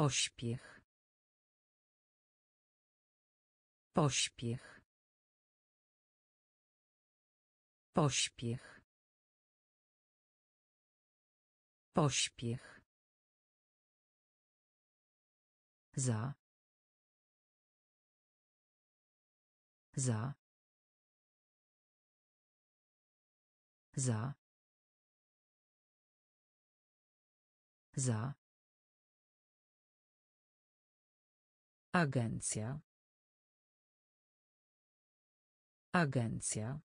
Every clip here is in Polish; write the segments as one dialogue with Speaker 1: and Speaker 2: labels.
Speaker 1: Pośpiech. Pośpiech. Pośpiech. Pośpiech. Za. Za. Za. Za. Agencja. Agencja.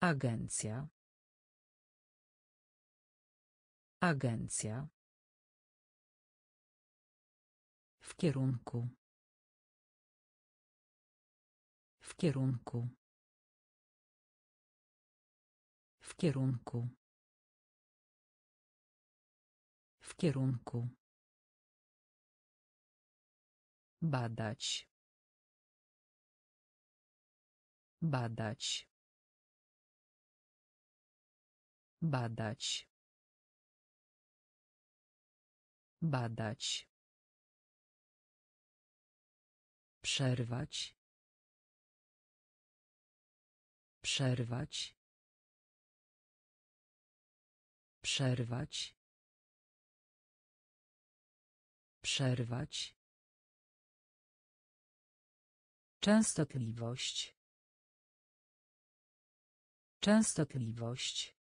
Speaker 1: Agencja. Agencja. W kierunku. W kierunku. W kierunku. W kierunku. Badać. Badać. Badać. Badać. Przerwać. Przerwać. Przerwać. Przerwać. Częstotliwość. Częstotliwość.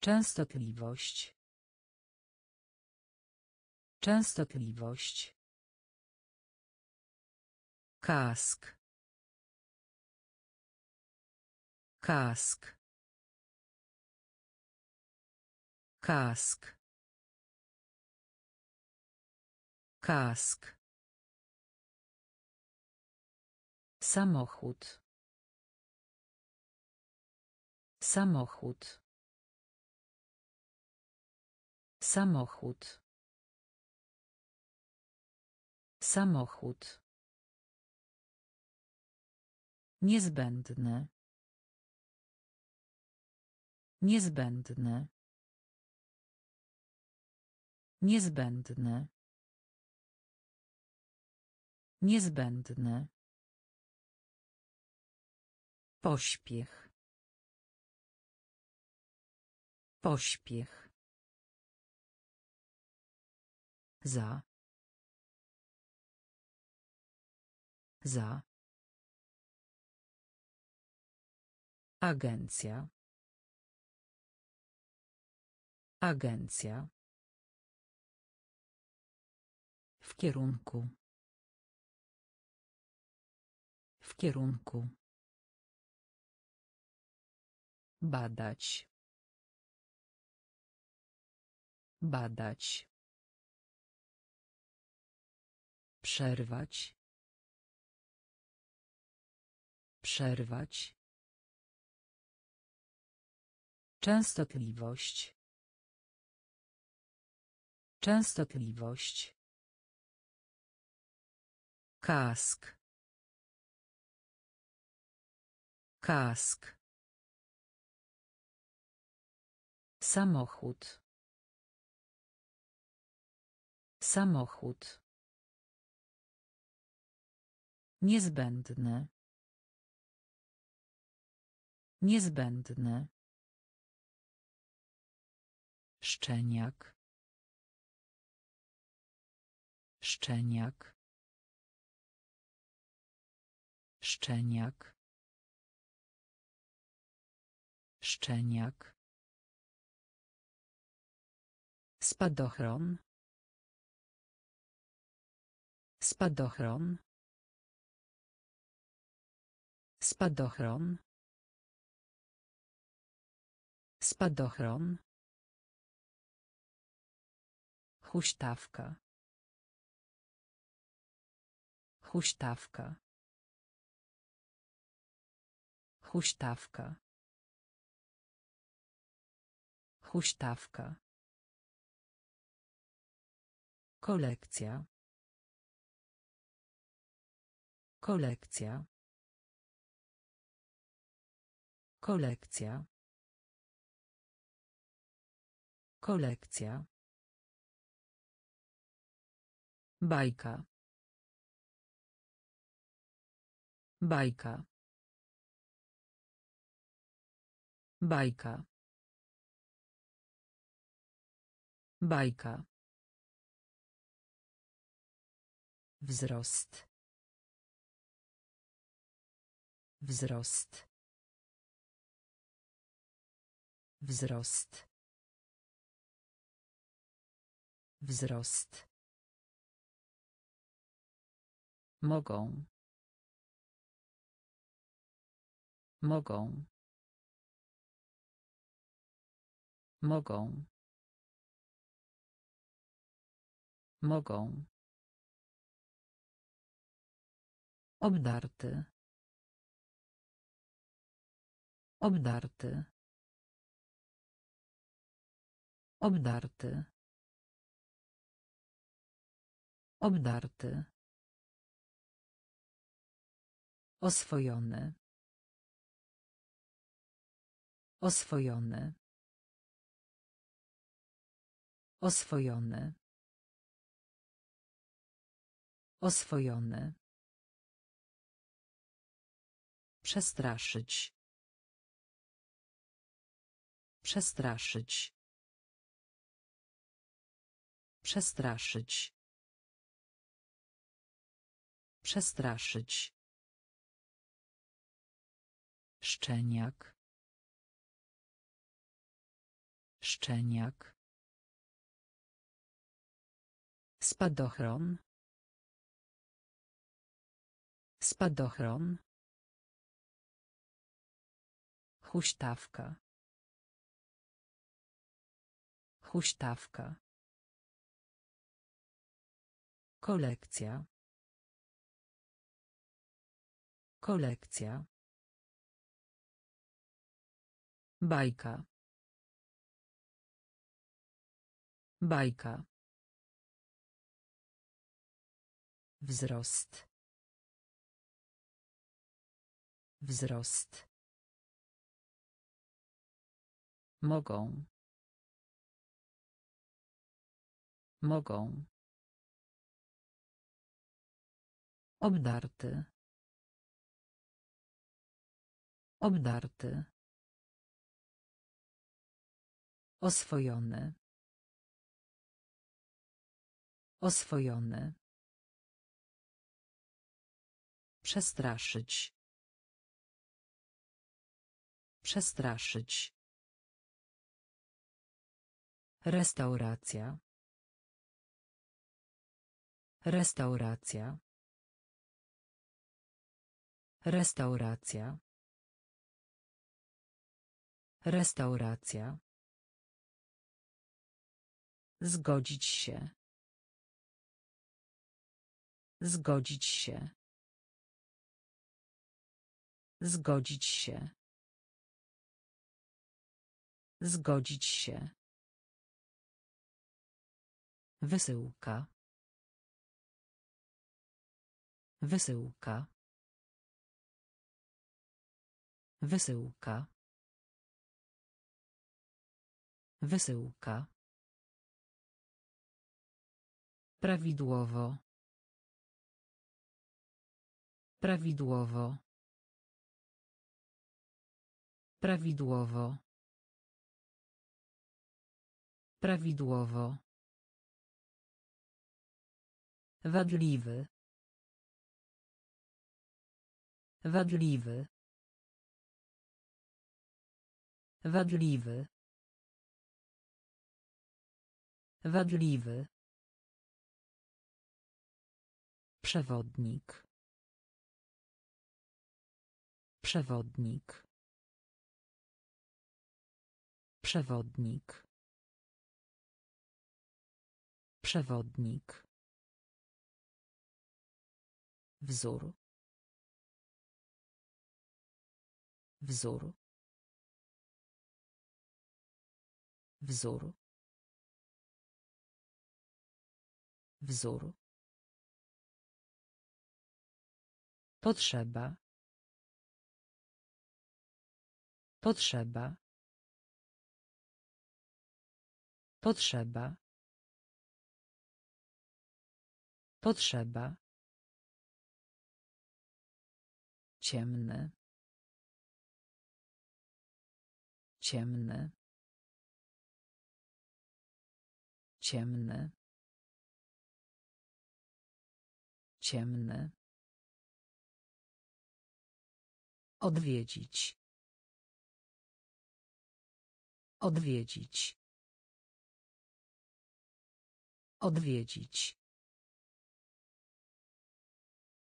Speaker 1: Częstotliwość. Częstotliwość. Kask. Kask. Kask. Kask. Samochód. Samochód. Samochód. Samochód. Niezbędny. Niezbędny. Niezbędny. Niezbędny. Pośpiech. Pośpiech. Za. Za. Agencja. Agencja. W kierunku. W kierunku. Badać. Badać. Przerwać. Przerwać. Częstotliwość. Częstotliwość. Kask. Kask. Samochód. Samochód. Niezbędny. Niezbędny. Szczeniak. Szczeniak. Szczeniak. Szczeniak. Spadochron. Spadochron. Spadochron. Spadochron. Huśtawka. Huśtawka. Huśtawka. Huśtawka. Kolekcja. Kolekcja. Kolekcja. Kolekcja. Bajka. Bajka. Bajka. Bajka. Wzrost. Wzrost. Wzrost. Wzrost. Mogą. Mogą. Mogą. Mogą. Obdarty. Obdarty. Obdarty. Obdarty. Oswojony. Oswojony. Oswojony. Oswojony. Przestraszyć. Przestraszyć. Przestraszyć. Przestraszyć. Szczeniak. Szczeniak. Spadochron. Spadochron. Huśtawka. Huśtawka. Kolekcja. Kolekcja. Bajka. Bajka. Wzrost. Wzrost. Mogą. Mogą. Obdarty. Obdarty. Oswojony. Oswojony. Przestraszyć. Przestraszyć. Restauracja. Restauracja. Restauracja. Restauracja. Zgodzić się. Zgodzić się. Zgodzić się. Zgodzić się. Wysyłka. Wysyłka. Wysyłka. Wysyłka. Prawidłowo. Prawidłowo. Prawidłowo. Prawidłowo. Wadliwy. Wadliwy. Wadliwy. Wadliwy. Przewodnik. Przewodnik. Przewodnik. Przewodnik. Wzór. Wzór. Wzór. Wzór. Potrzeba. Potrzeba. Potrzeba. Potrzeba. Ciemny. Ciemny. Ciemny. Ciemny. Odwiedzić. Odwiedzić. Odwiedzić.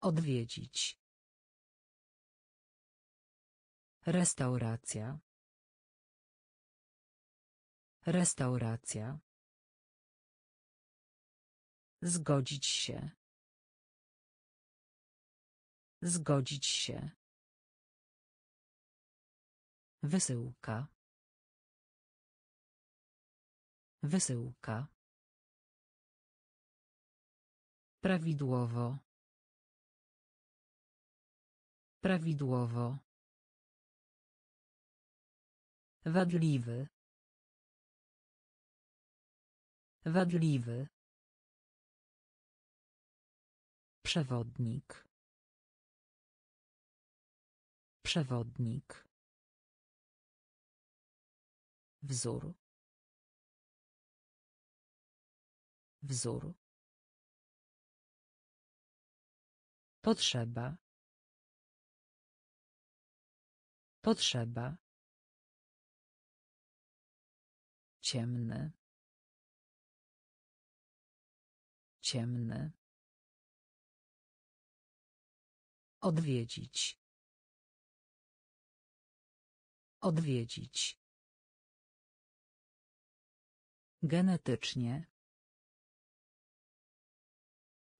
Speaker 1: Odwiedzić. Restauracja. Restauracja. Zgodzić się. Zgodzić się. Wysyłka. Wysyłka. Prawidłowo. Prawidłowo. Wadliwy. Wadliwy. Przewodnik. Przewodnik. Wzór. Wzór. Potrzeba. Potrzeba. Ciemny. Ciemny. Odwiedzić. Odwiedzić. Genetycznie.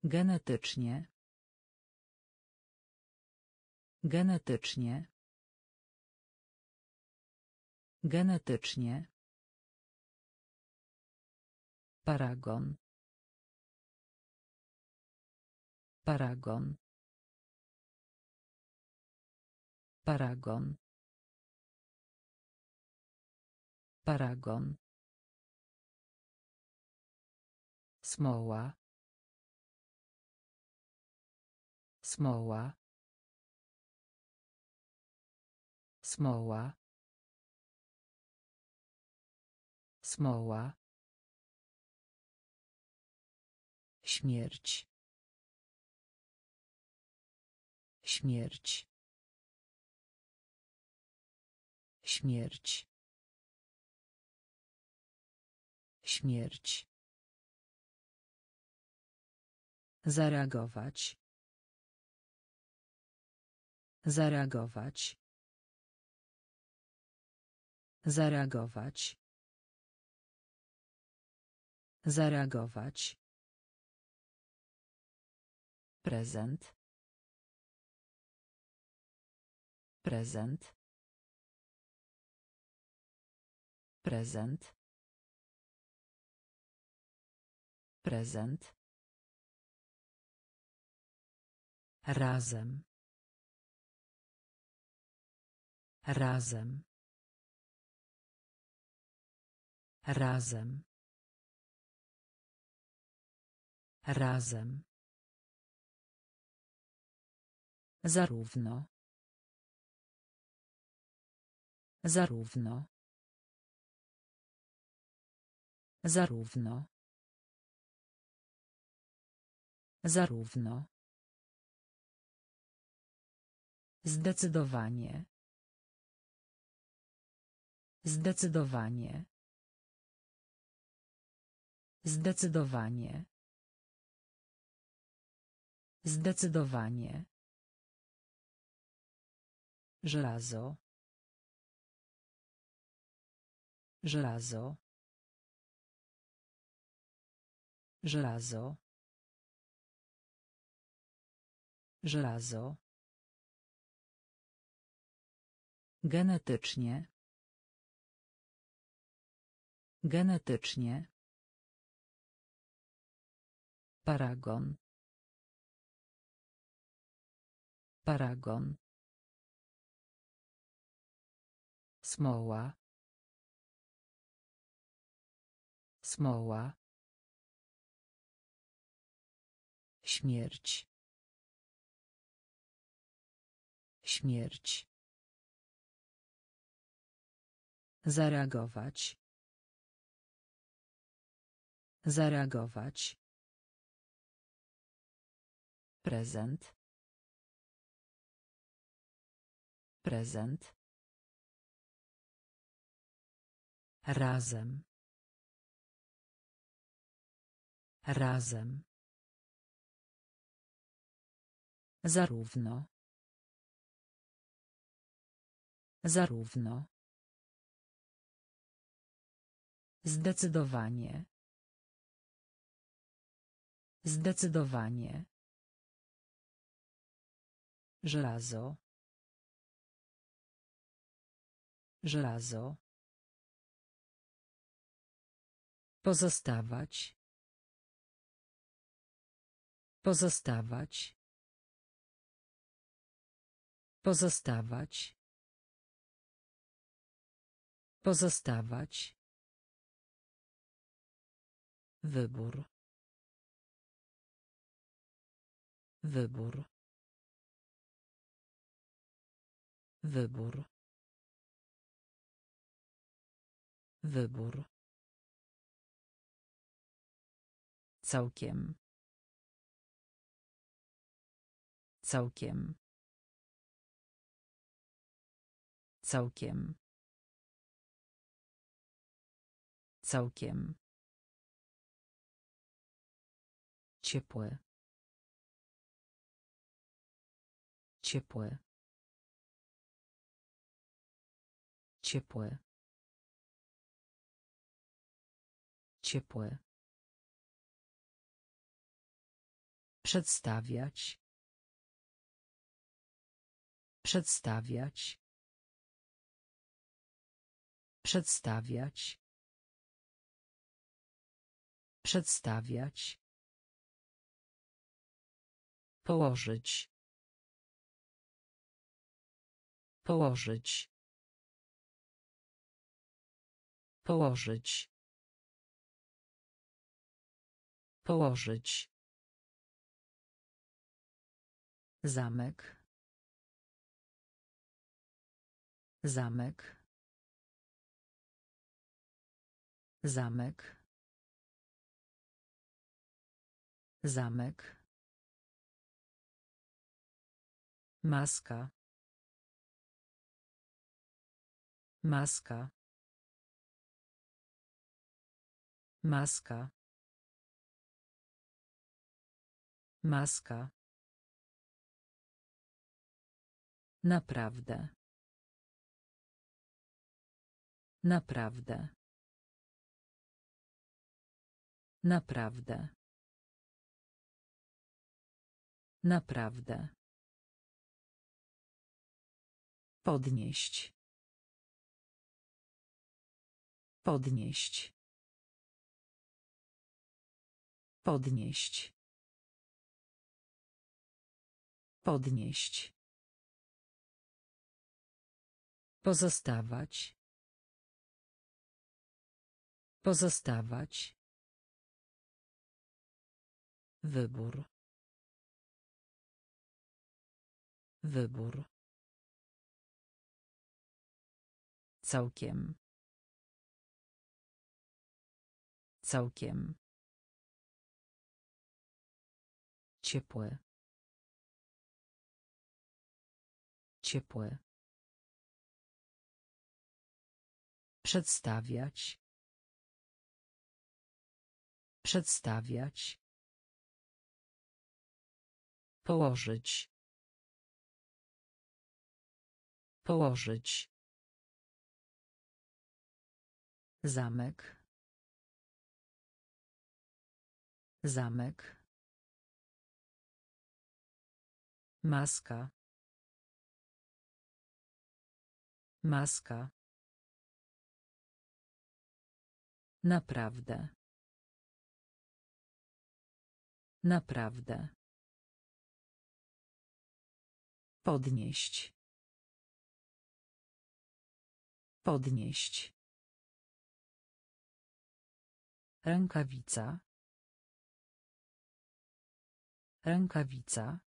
Speaker 1: Genetycznie. Genetycznie. Genetycznie. Paragon. Paragon. Paragon. Paragon. Smoła. Smoła. Smoła. Smoła. Śmierć. Śmierć. Śmierć. Śmierć. Zareagować. Zareagować. Zareagować. Zareagować. Prezent. Prezent. Prezent. Prezent. Razem. Razem. Razem. Razem. Zarówno. Zarówno. Zarówno. Zarówno. Zdecydowanie. Zdecydowanie. Zdecydowanie. Zdecydowanie. Żelazo. Żelazo. Żelazo. Żelazo. Genetycznie. Genetycznie. Paragon. Paragon. Smoła. Smoła. Śmierć. Śmierć. Zareagować. Zareagować. Prezent. Prezent. Razem. Razem. Zarówno. Zarówno. Zdecydowanie. Zdecydowanie. Żelazo. Żelazo. Pozostawać. Pozostawać. Pozostawać. Pozostawać. Wybór. Wybór. Wybór. Wybór. Całkiem. Całkiem. Całkiem. Całkiem. Ciepłe. Ciepłe. Ciepłe. Ciepłe. Przedstawiać. Przedstawiać. Przedstawiać. Przedstawiać. Położyć. Położyć. Położyć. Położyć. Zamek. Zamek. Zamek. Zamek. Maska. Maska. Maska. Maska. Naprawdę. Naprawdę. Naprawdę. Naprawdę. Podnieść. Podnieść. Podnieść. Podnieść. Pozostawać. Pozostawać. Wybór. Wybór. Całkiem. Całkiem. Ciepłe. Ciepłe. Przedstawiać. Przedstawiać. Położyć. Położyć. Zamek. Zamek. Maska. Maska. Naprawdę. Naprawdę. Podnieść. Podnieść. Rękawica. Rękawica.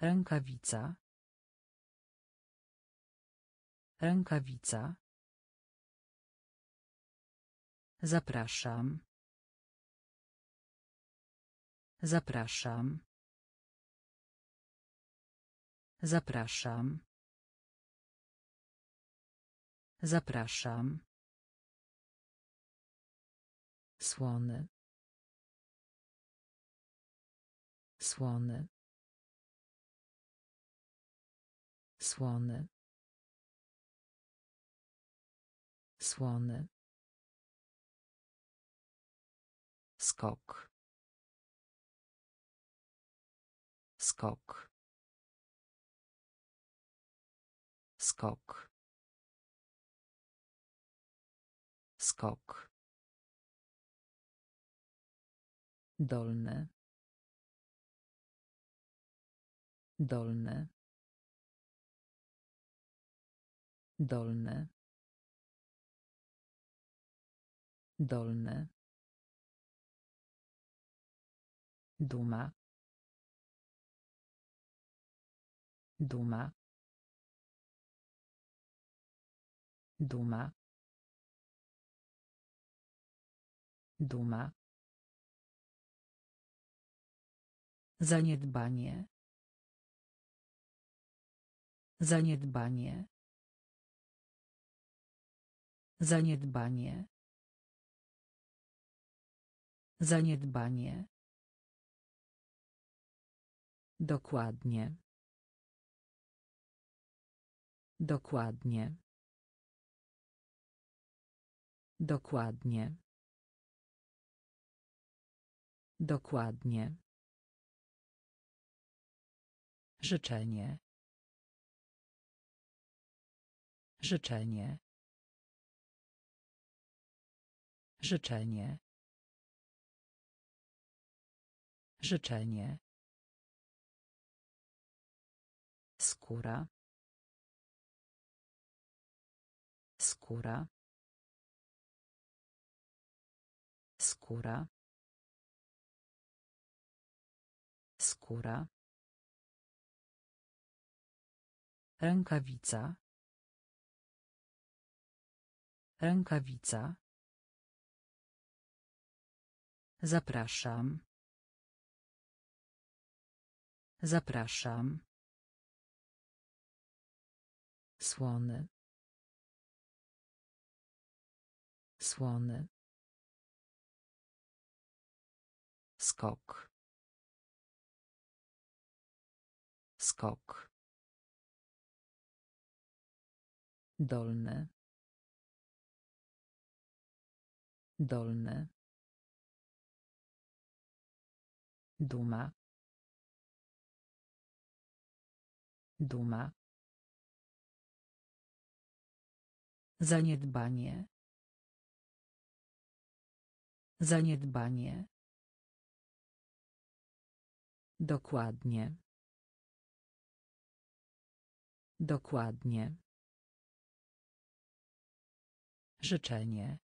Speaker 1: Rękawica. Rękawica. Zapraszam. Zapraszam. Zapraszam. Zapraszam. Słony. Słony. Słony. Słony. Skok. Skok. Skok. Skok. Dolny. Dolny. Dolny. Dolny. Duma. Duma. Duma. Duma. Zaniedbanie. Zaniedbanie. Zaniedbanie. Zaniedbanie. Dokładnie. Dokładnie. Dokładnie. Dokładnie. Życzenie. Życzenie. Życzenie. Życzenie. Skóra. Skóra. Skóra. Skóra. Rękawica. Rękawica. Zapraszam. Zapraszam. Słony. Słony. Skok. Skok. Dolny. Dolny. Duma. Duma. Zaniedbanie. Zaniedbanie. Dokładnie. Dokładnie. Życzenie.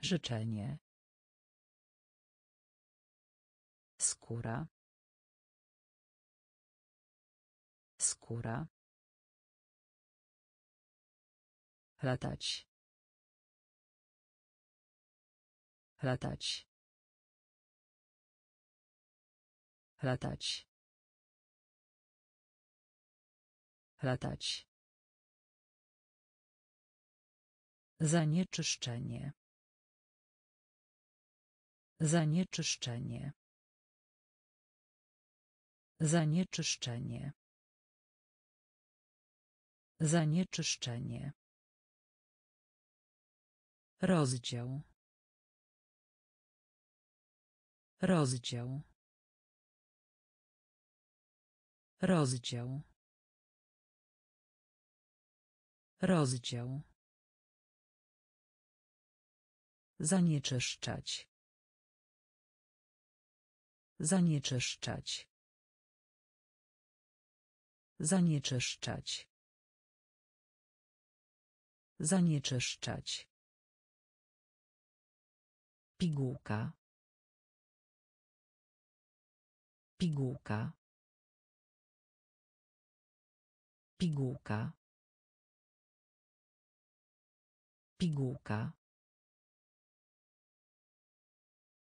Speaker 1: Życzenie. Skóra. Skóra. Latać. Latać. Latać. Latać. Zanieczyszczenie. Zanieczyszczenie. Zanieczyszczenie. Zanieczyszczenie. Rozdział. Rozdział. Rozdział. Rozdział. Zanieczyszczać. Zanieczyszczać. Zanieczyszczać. Zanieczyszczać. Pigułka. Pigułka. Pigułka. Pigułka.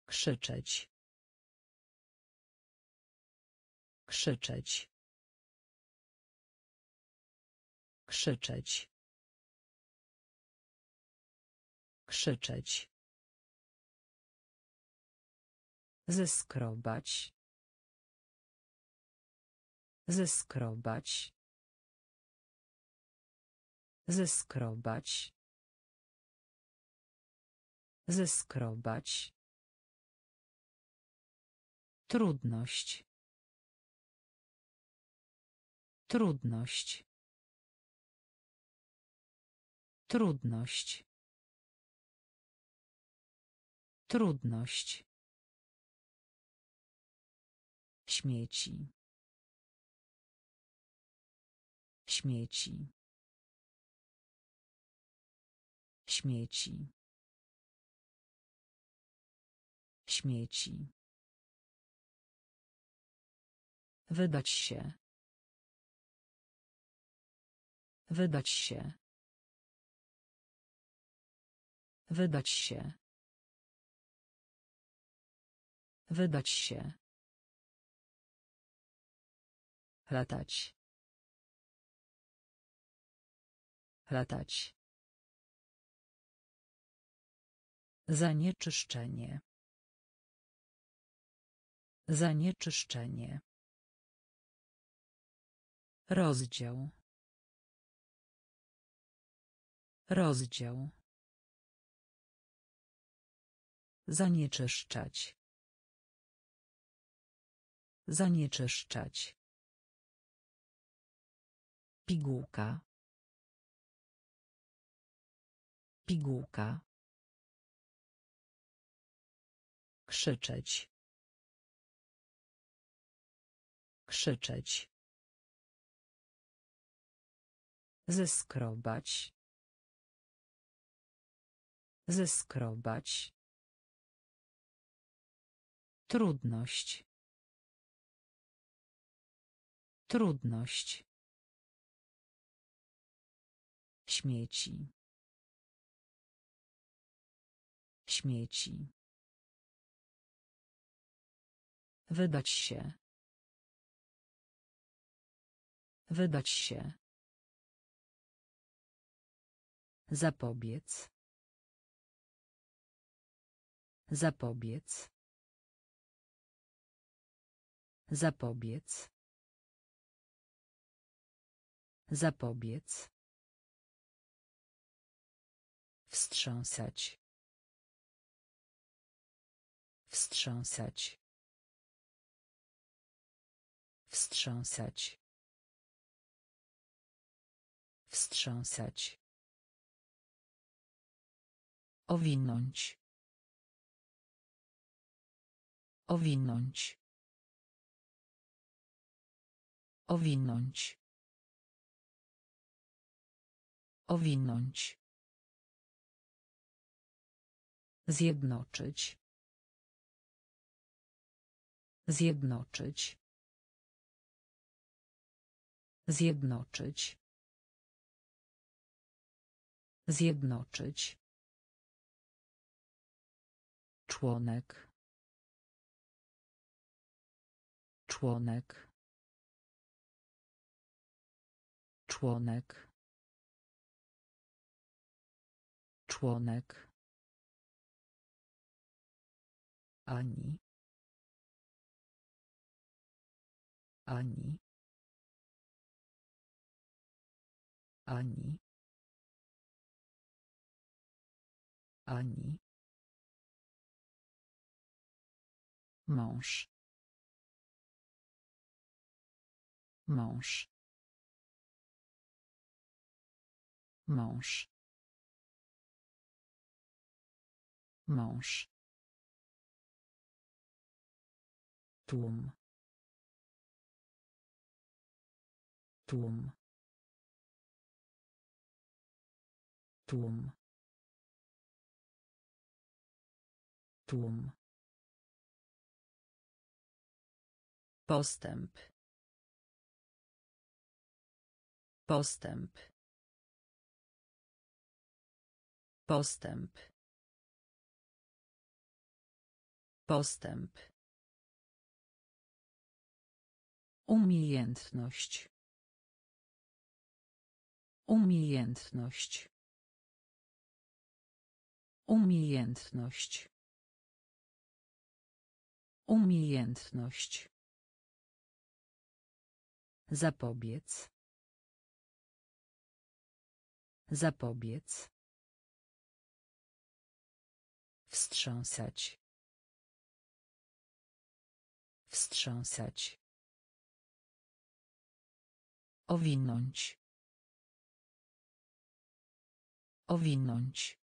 Speaker 1: Krzyczeć. Krzyczeć. Krzyczeć. Krzyczeć. Zeskrobać. Zeskrobać. Zeskrobać. Zeskrobać. Trudność. Trudność. Trudność. Trudność. Śmieci. Śmieci. Śmieci. Śmieci. Wydać się. Wydać się. Wydać się. Wydać się. Latać. Latać. Zanieczyszczenie. Zanieczyszczenie. Rozdział. Rozdział. Zanieczyszczać. Zanieczyszczać. Pigułka. Pigułka. Krzyczeć. Krzyczeć. Zeskrobać. Zeskrobać. Trudność. Trudność. Śmieci. Śmieci. Wydać się. Wydać się. Zapobiec. Zapobiec. Zapobiec. Zapobiec. Wstrząsać. Wstrząsać. Wstrząsać. Wstrząsać. Owinąć. Owinąć. Owinąć. Owinąć. Zjednoczyć. Zjednoczyć. Zjednoczyć. Zjednoczyć. Członek. Członek. Członek. Członek. Ani. Ani. Ani. Ani. Mąż. Mąż. Mąż. Mąż. Tłum. Tłum. tłum. Tłum.
Speaker 2: Postęp. Postęp. Postęp. Postęp
Speaker 1: umiejętność umiejętność umiejętność umiejętność Zapobiec. Zapobiec. Wstrząsać. Wstrząsać. Owinąć. Owinąć.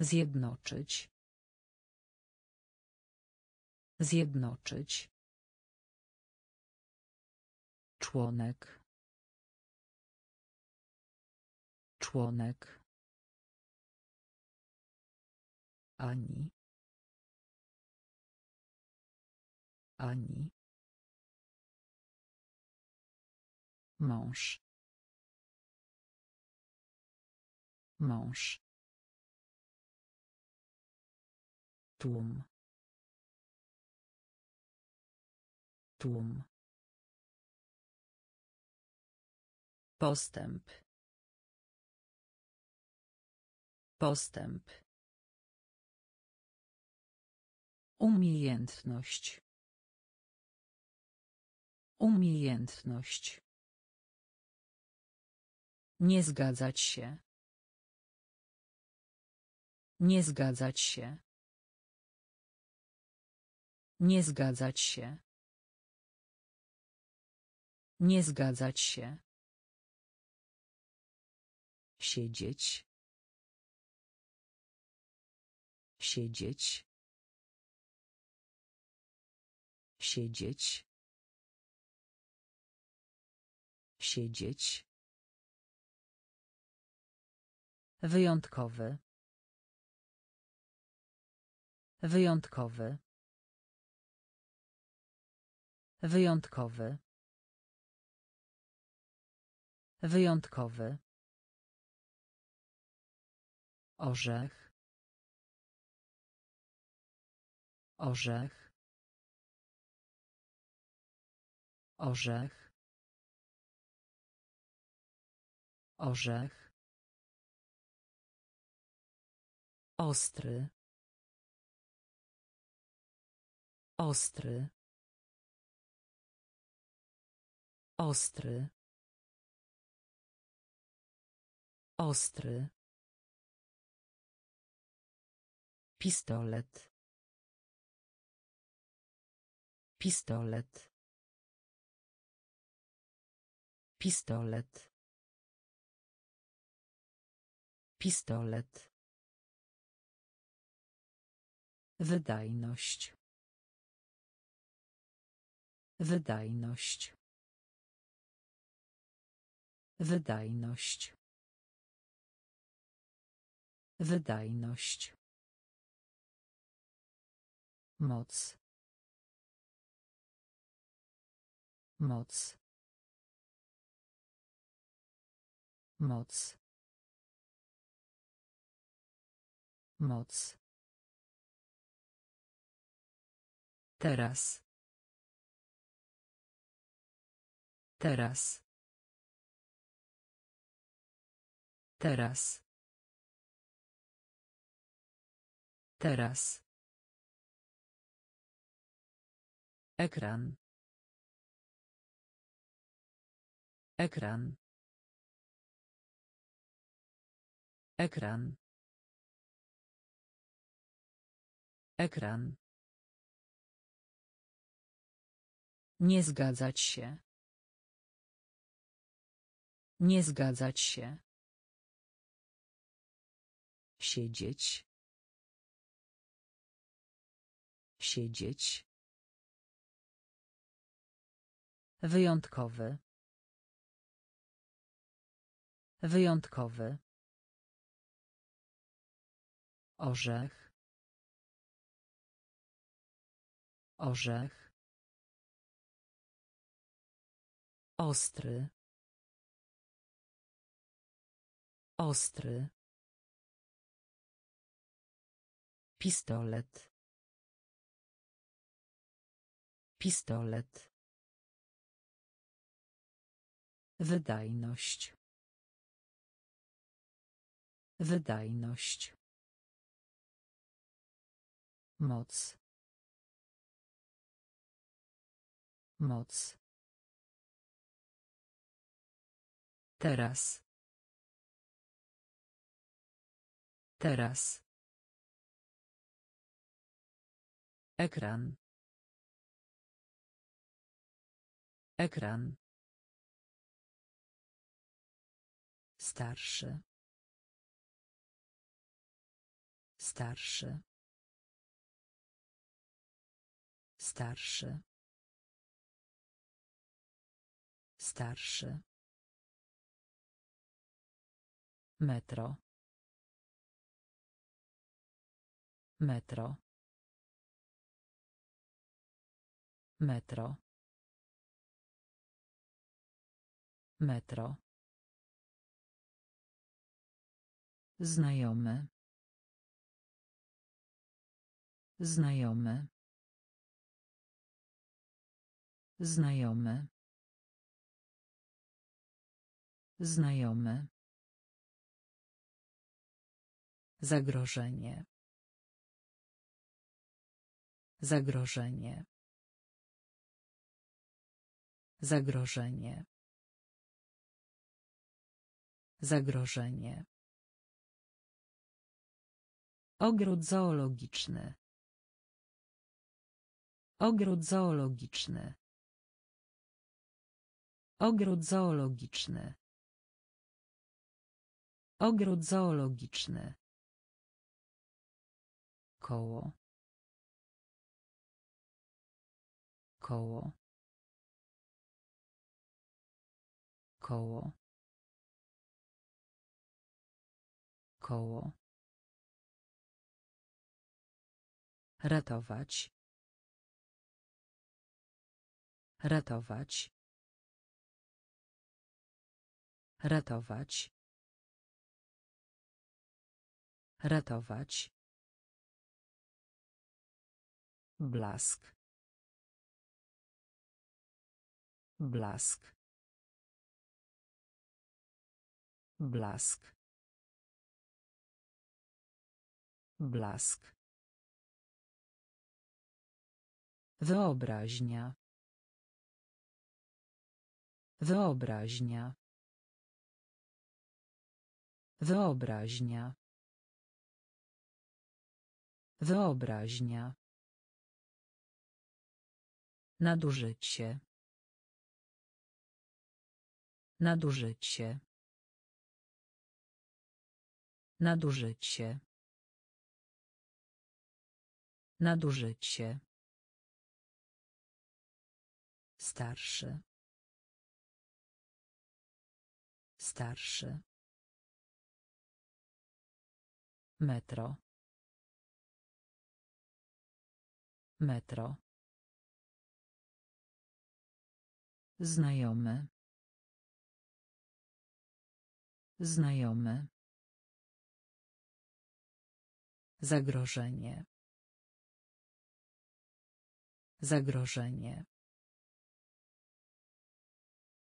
Speaker 1: Zjednoczyć. Zjednoczyć. Członek. Członek. Ani. Ani. Mąż. Mąż. Tłum. Tłum.
Speaker 2: Postęp. Postęp.
Speaker 1: Umiejętność. Umiejętność. Nie zgadzać się. Nie zgadzać się. Nie zgadzać się. Nie zgadzać się. Siedzieć. Siedzieć. Siedzieć. Siedzieć. Wyjątkowy. Wyjątkowy. Wyjątkowy. Wyjątkowy. Orzech. Orzech. Orzech. Orzech. Ostry. Ostry. Ostry. Ostry. Pistolet. Pistolet. Pistolet. Pistolet. Wydajność. Wydajność. Wydajność. Wydajność. Moc. Moc. Moc. Moc. Teraz. Teraz. Teraz. Teraz. Ekran. Ekran. Ekran. Ekran. Nie zgadzać się. Nie zgadzać się. Siedzieć. Siedzieć. Wyjątkowy. Wyjątkowy. Orzech. Orzech. Ostry. Ostry. Pistolet. Pistolet. Wydajność. Wydajność. Moc. Moc. Teraz. Teraz. Ekran. Ekran. Starszy. Starszy. Starszy. Starszy. Metro. Metro. Metro. Metro. Znajomy. Znajomy. Znajomy. Znajomy. Zagrożenie. Zagrożenie. Zagrożenie. Zagrożenie. Ogród zoologiczny. Ogród zoologiczny. Ogród zoologiczny. Ogród zoologiczny. Koło. Koło. Koło. Koło. Ratować. Ratować. Ratować. Ratować. Blask. Blask. Blask. Blask. Wyobraźnia. Wyobraźnia. Wyobraźnia. Wyobraźnia. Nadużycie. Nadużycie. Nadużycie. Nadużycie. Starszy. Starszy. Metro. Metro. Znajomy. Znajomy. Zagrożenie. Zagrożenie.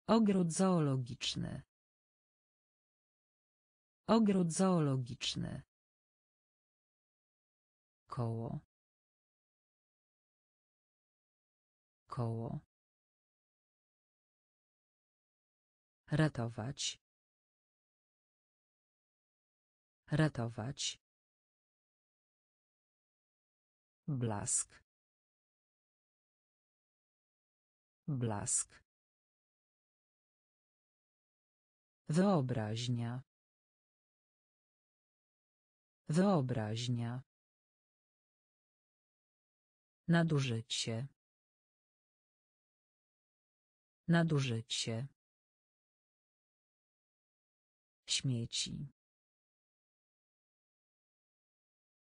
Speaker 1: Ogród zoologiczny. Ogród zoologiczny. Koło. Koło. Ratować. Ratować. Blask. Blask. Wyobraźnia. Wyobraźnia. Nadużycie. Nadużycie. Śmieci.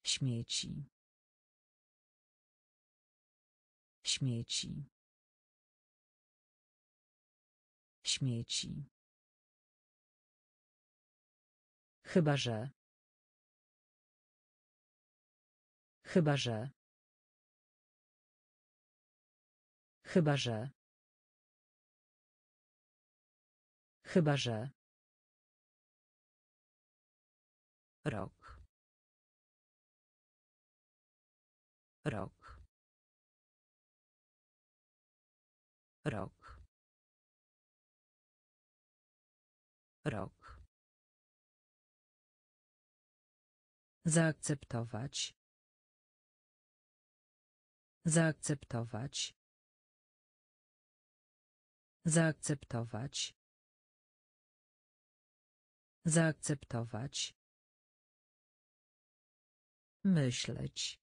Speaker 1: Śmieci. Śmieci. Śmieci. Chyba że. Chyba że. Chyba że. Chyba że. Rok. Rok. Rok. Rok. Zaakceptować. Zaakceptować. Zaakceptować. Zaakceptować. Myśleć.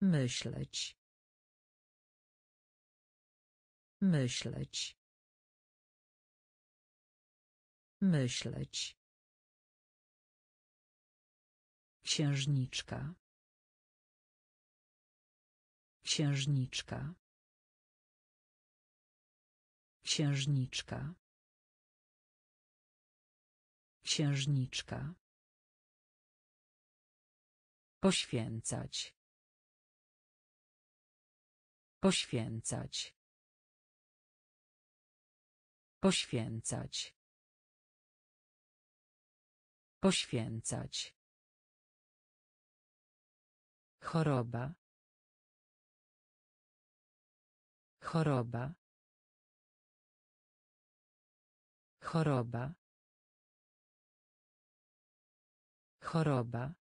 Speaker 1: Myśleć. Myśleć. Myśleć. Księżniczka. Księżniczka. Księżniczka. Księżniczka. Poświęcać. Poświęcać. Poświęcać. Poświęcać. Choroba. Choroba. Choroba. Choroba.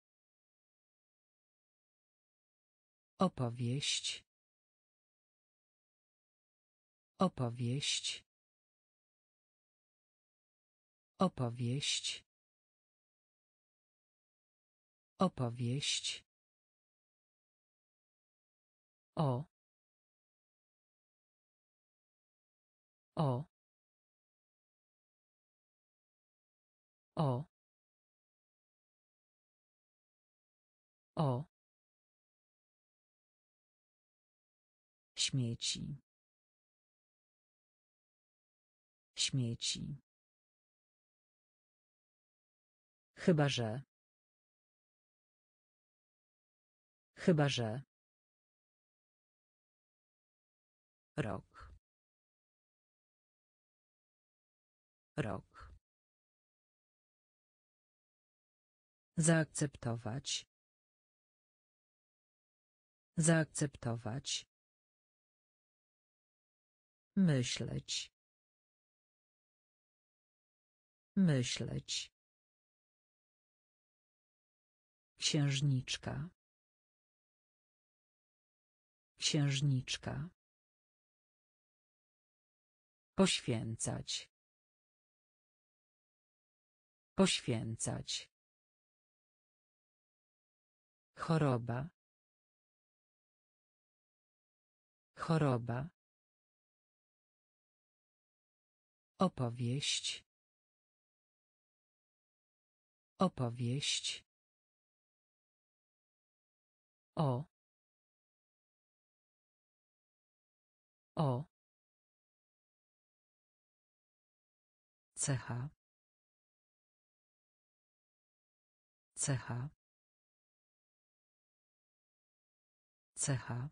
Speaker 1: Opowieść. Opowieść. Opowieść. Opowieść. O. O. O. O. Śmieci. Śmieci. Chyba że. Chyba że. Rok. Rok. Zaakceptować. Zaakceptować. Myśleć. Myśleć. Księżniczka. Księżniczka. Poświęcać. Poświęcać. Choroba. Choroba. Opowieść. Opowieść. O. O. Cecha. Cecha. Cecha.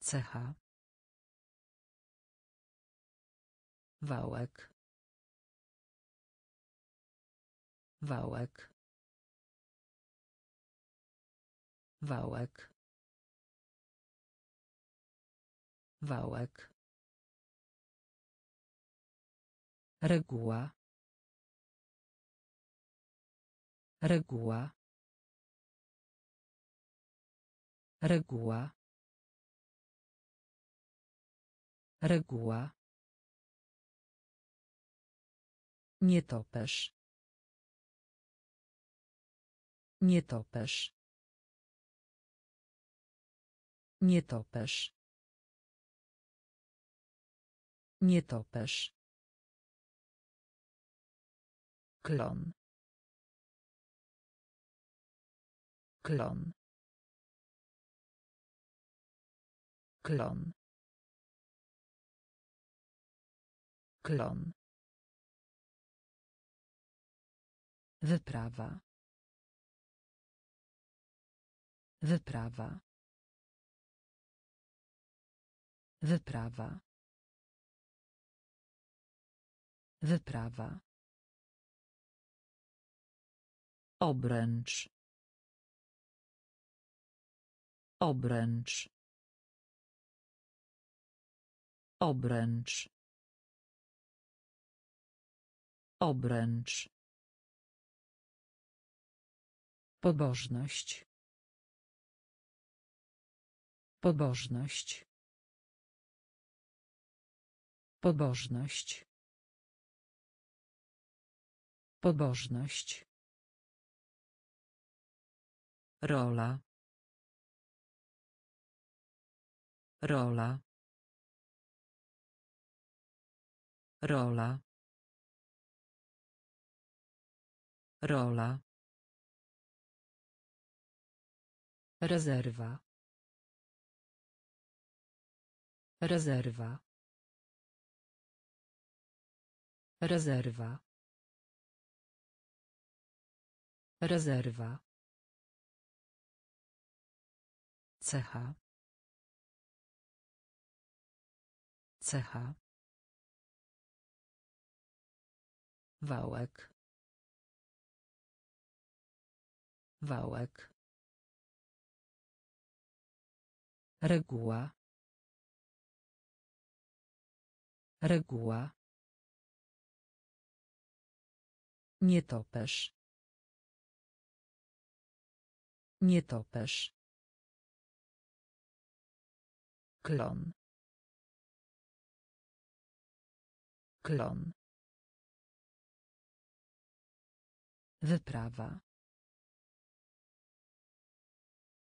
Speaker 1: Cecha. Wałek. Wałek. Wałek. Wałek. Reguła. Reguła. Reguła. Reguła. Nietoperz. Nietoperz. Nietoperz. Nietoperz. Klon. Klon. Klon. Klon. Wyprawa. Wyprawa. Wyprawa. Wyprawa. Obręcz. Obręcz. Obręcz. Obręcz. Pobożność. Pobożność. Pobożność. Pobożność. Rola. Rola. Rola. Rola. Rezerwa. Rezerwa. Rezerwa. Rezerwa. Cecha. Cecha. Wałek. Wałek. Reguła. Reguła. Nietoperz. Nietoperz. Klon. Klon. Wyprawa.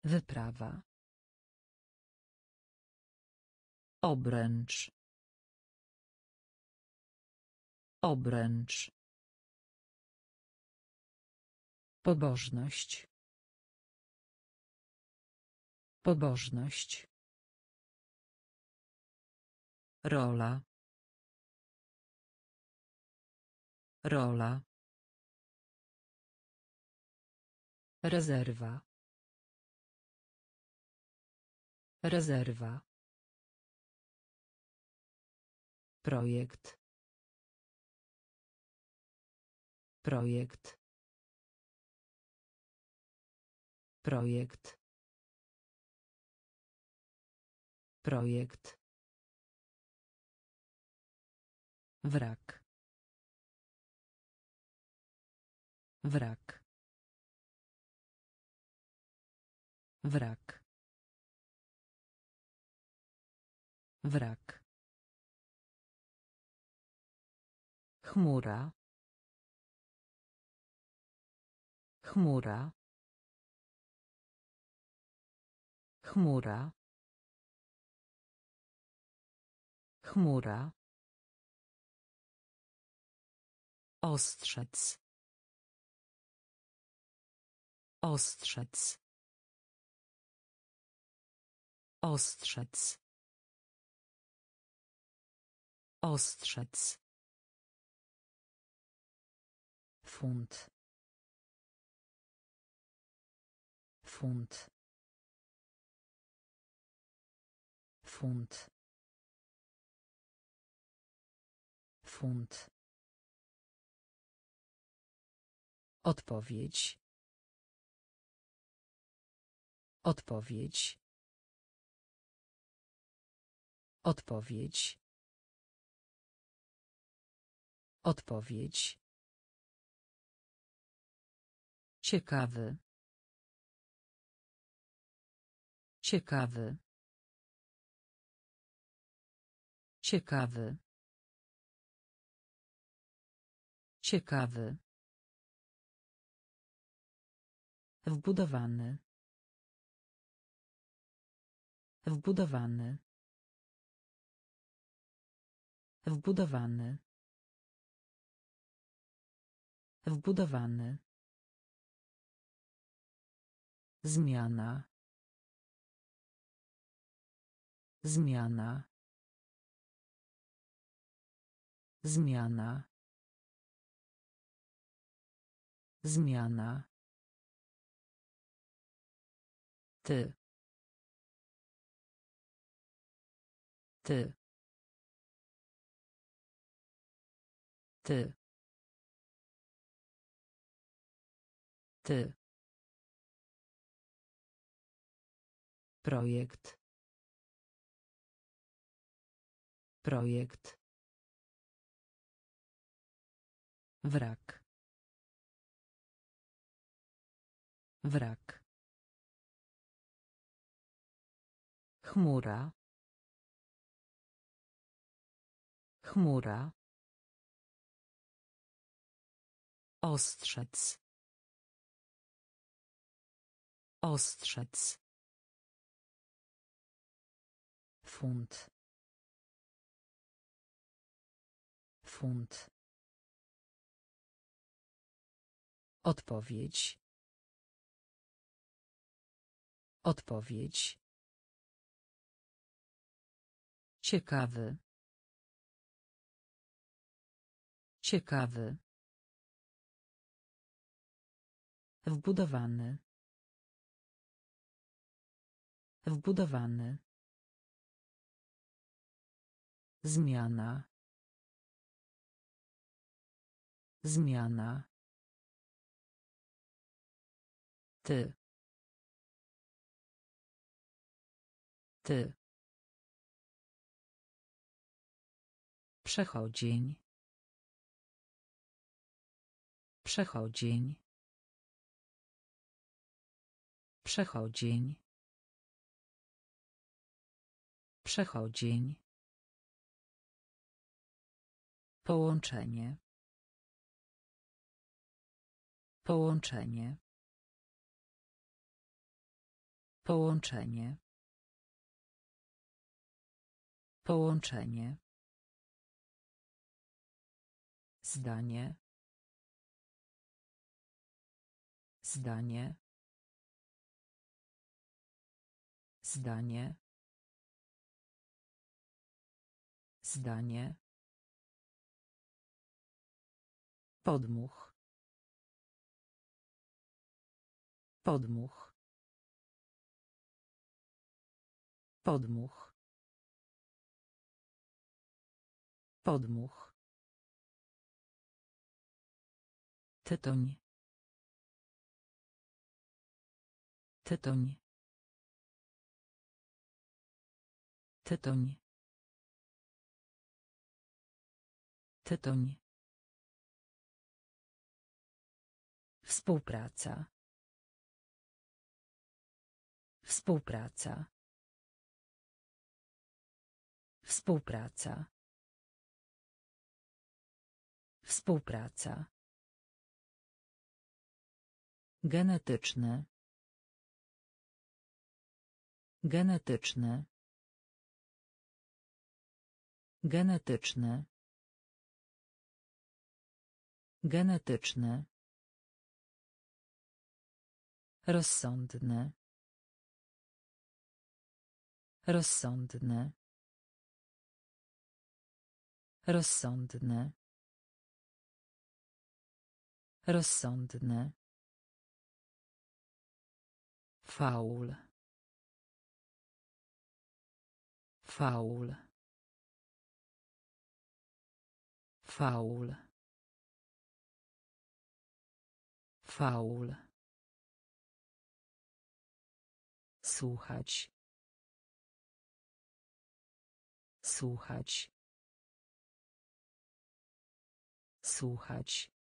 Speaker 1: Wyprawa. Obręcz. Obręcz. Pobożność. Pobożność. Rola. Rola. Rezerwa. Rezerwa. Projekt. Projekt. Projekt. Projekt. Wrak. Wrak. Wrak. Wrak. Chmura. Chmura. Chmura. Chmura. Ostrzec. Ostrzec. Ostrzec. Ostrzec. Funt. Funt. Funt. Funt. Odpowiedź. Odpowiedź. Odpowiedź. Odpowiedź. Ciekawy. Ciekawy. Ciekawy. Ciekawy. Wbudowany. Wbudowany. Wbudowany. Wbudowany. Zmiana. Zmiana. Zmiana. Zmiana. Ty. Ty. Ty. Ty. Projekt. Projekt. Wrak. Wrak. Chmura. Chmura. Ostrzec. Ostrzec. Funt. Odpowiedź. Odpowiedź. Ciekawy. Ciekawy. Wbudowany. Wbudowany. Zmiana. Zmiana. Ty. Ty. Przechodzień. Przechodzień. Przechodzień. Przechodzień. Połączenie. Połączenie. Połączenie. Połączenie. Zdanie. Zdanie. Zdanie. Zdanie. Podmuch. Podmuch. Podmuch. Podmuch. Tytoń. Tytoń. Tytoń. Tytoń. Współpraca. Współpraca. Współpraca. Współpraca. Genetyczny. Genetyczny. Genetyczny. Genetyczny. Rozsądny. Rozsądny. Rozsądny. Rozsądny. Faul. Faul. Faul. Faul. Słuchać. Słuchać. Słuchać.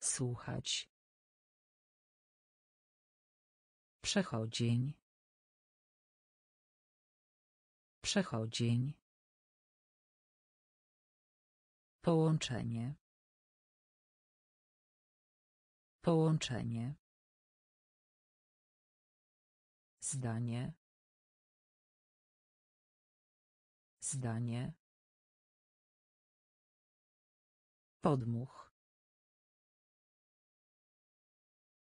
Speaker 1: Słuchać. Przechodzień. Przechodzień. Połączenie. Połączenie. Zdanie. Zdanie. Podmuch.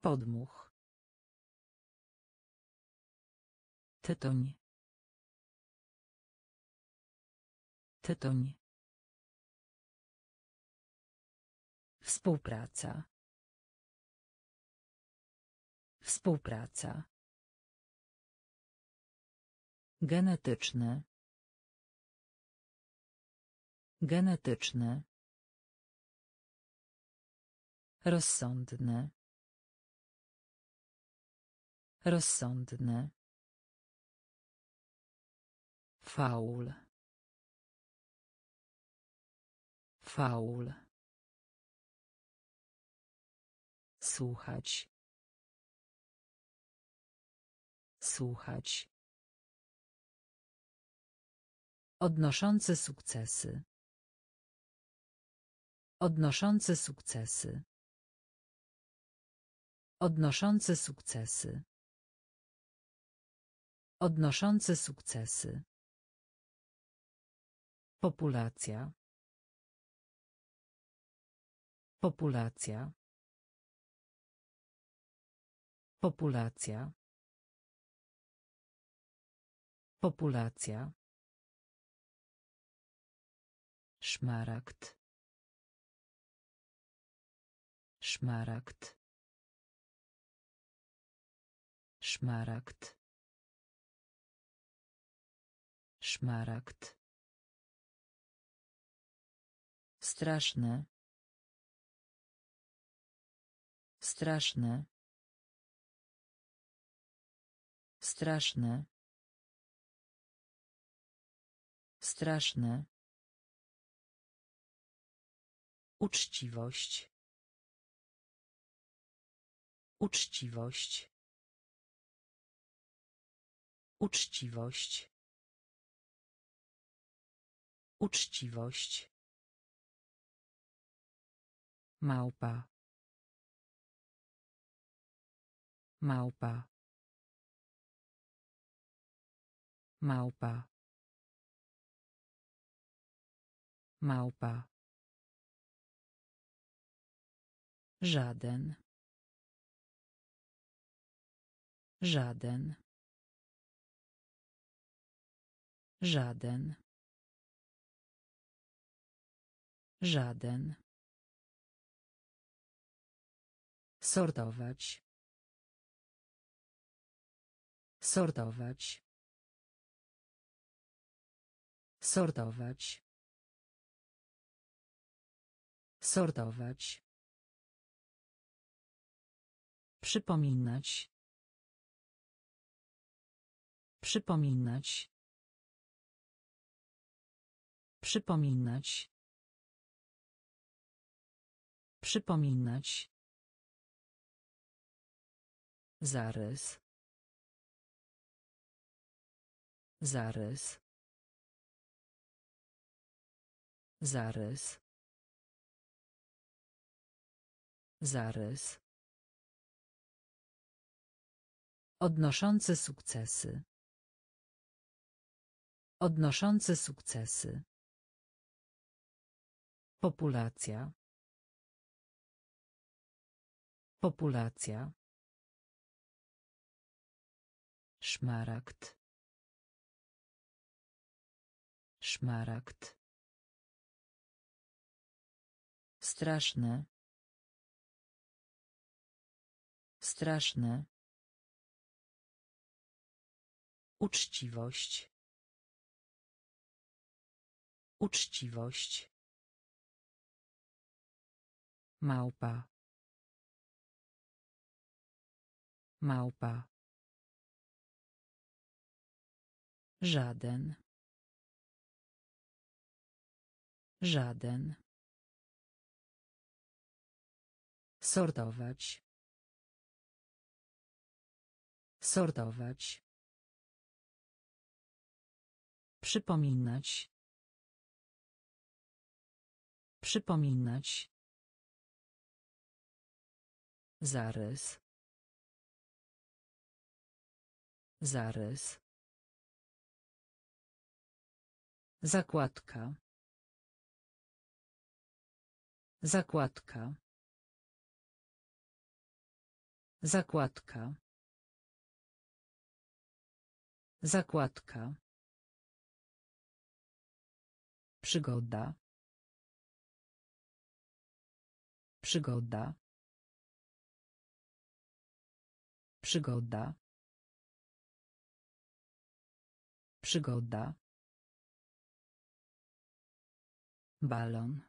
Speaker 1: Podmuch. Tytoń. Tytoń. Współpraca. Współpraca. Genetyczny. Genetyczny. Rozsądny. Rozsądny. Faul. Faul. Słuchać. Słuchać. Odnoszący sukcesy. Odnoszący sukcesy. Odnoszący sukcesy. Odnoszący sukcesy. Populacja. Populacja. Populacja. Populacja. Szmaragd. Szmaragd. Szmaragd. Szmaragd. Straszne. Straszne. Straszne. Straszne. Uczciwość. Uczciwość. Uczciwość. Uczciwość. Małpa. Małpa. Małpa. Małpa. Żaden. Żaden. Żaden. Żaden. Sortować. Sortować. Sortować. Sortować. Przypominać. Przypominać. Przypominać. Przypominać. Zarys. Zarys. Zarys. Zarys. Odnoszący sukcesy. Odnoszący sukcesy. Populacja. Populacja. Szmaragd. Szmaragd. Straszne. Straszne. Uczciwość. Uczciwość. Małpa. Małpa. Żaden. Żaden. Sortować. Sortować. Przypominać. Przypominać. Zarys. Zarys. Zakładka. Zakładka. Zakładka. Zakładka. Przygoda. Przygoda. Przygoda. Przygoda. Balon.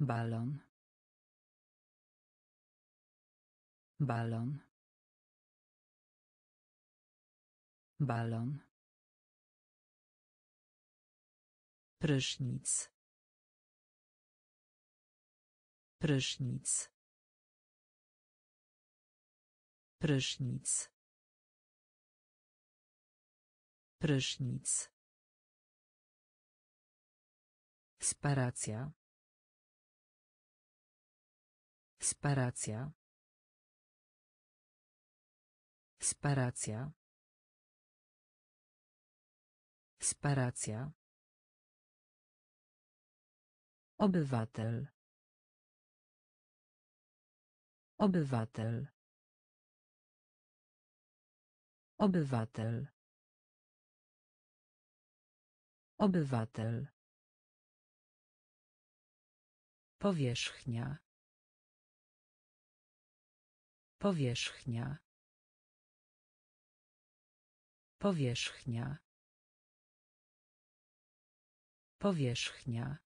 Speaker 1: Balon. Balon. Balon. Prysznic. Prysznic. Prysznic. Prysznic. Sparacja. Sparacja. Sparacja. Sparacja. Obywatel. Obywatel. Obywatel. Obywatel. Powierzchnia. Powierzchnia. Powierzchnia. Powierzchnia.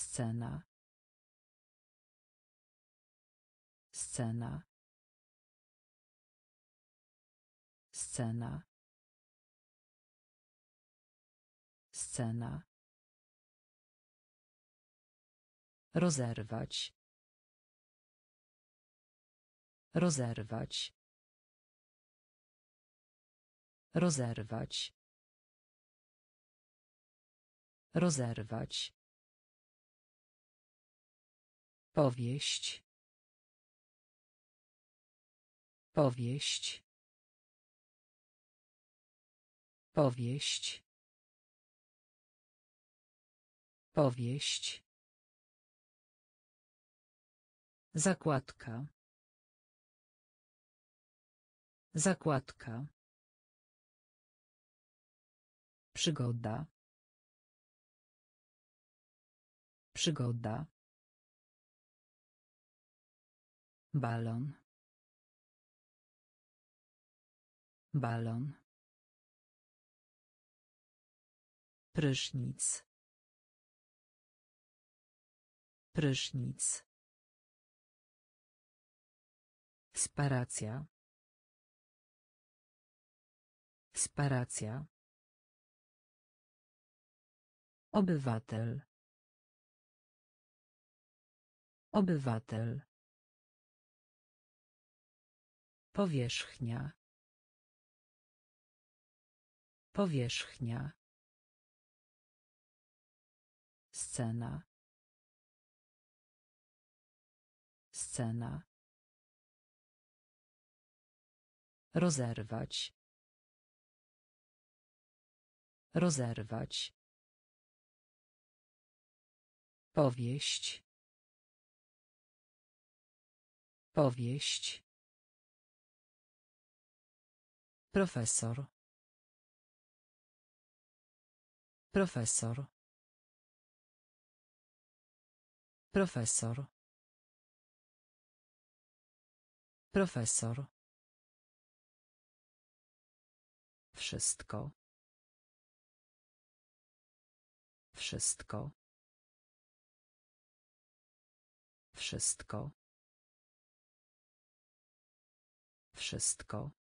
Speaker 1: Scena. Scena. Scena. Scena. Rozerwać. Rozerwać. Rozerwać. Rozerwać. Powieść. Powieść. Powieść. Powieść. Zakładka. Zakładka. Przygoda. Przygoda. Balon. Balon. Prysznic. Prysznic. Sparacja. Sparacja. Obywatel. Obywatel. Powierzchnia. Powierzchnia. Scena. Scena. Rozerwać. Rozerwać. Powieść. Powieść. Profesor. Profesor. Profesor. Profesor. Wszystko. Wszystko. Wszystko. Wszystko.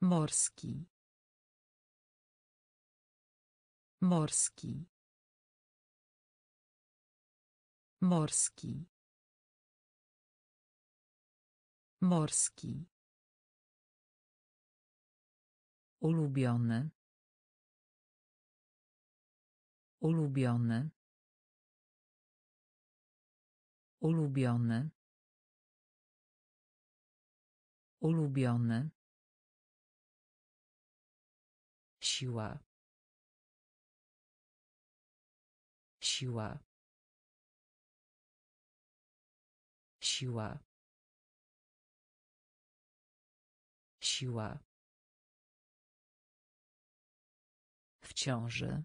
Speaker 1: Morski. Morski. Morski. Morski. Ulubiony. Ulubiony. Ulubiony. Ulubiony.
Speaker 2: Siła. Siła. Siła. Siła. W ciąży.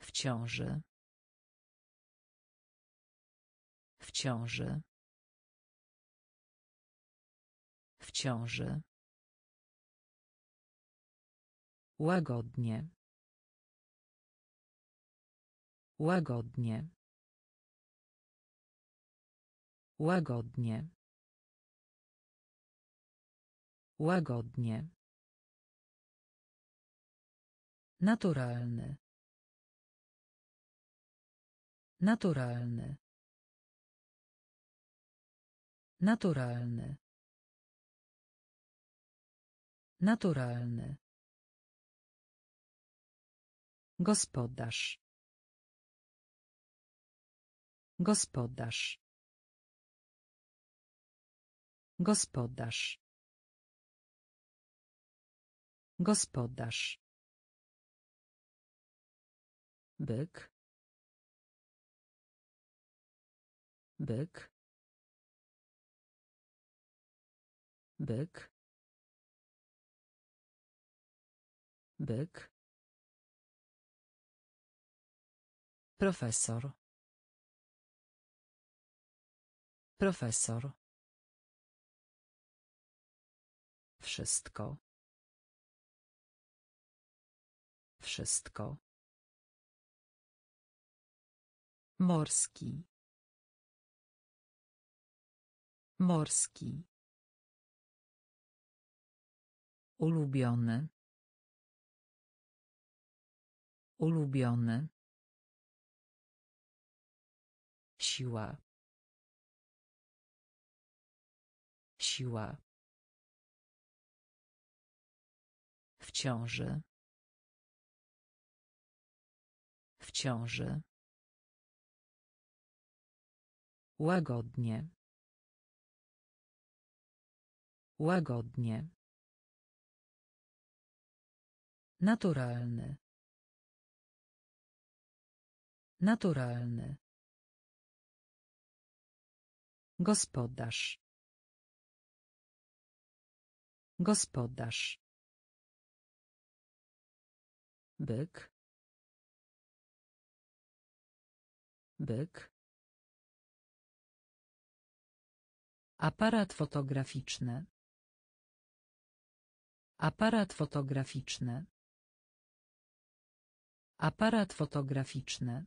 Speaker 2: W ciąży. W ciąży. W ciąży. Łagodnie. Łagodnie. Łagodnie. Łagodnie. Naturalny. Naturalny. Naturalny. Naturalny. Gospodarz. Gospodarz. Gospodarz. Gospodarz. Byk. Byk. Byk. Byk. Profesor. Profesor. Wszystko. Wszystko.
Speaker 1: Morski. Morski. Ulubiony. Ulubiony.
Speaker 2: Siła. Siła. W ciąży. W ciąży. Łagodnie. Łagodnie. Naturalny. Naturalny. Gospodarz. Gospodarz. Byk. Byk. Aparat fotograficzny. Aparat fotograficzny. Aparat fotograficzny.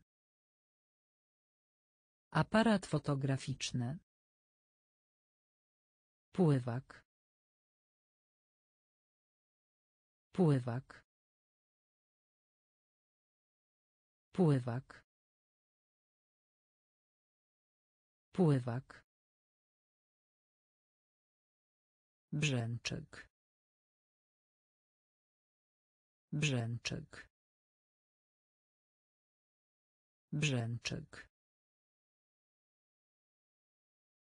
Speaker 2: Aparat fotograficzny. Pływak. Pływak. Pływak. Pływak. Brzęczyk. Brzęczyk. Brzęczyk.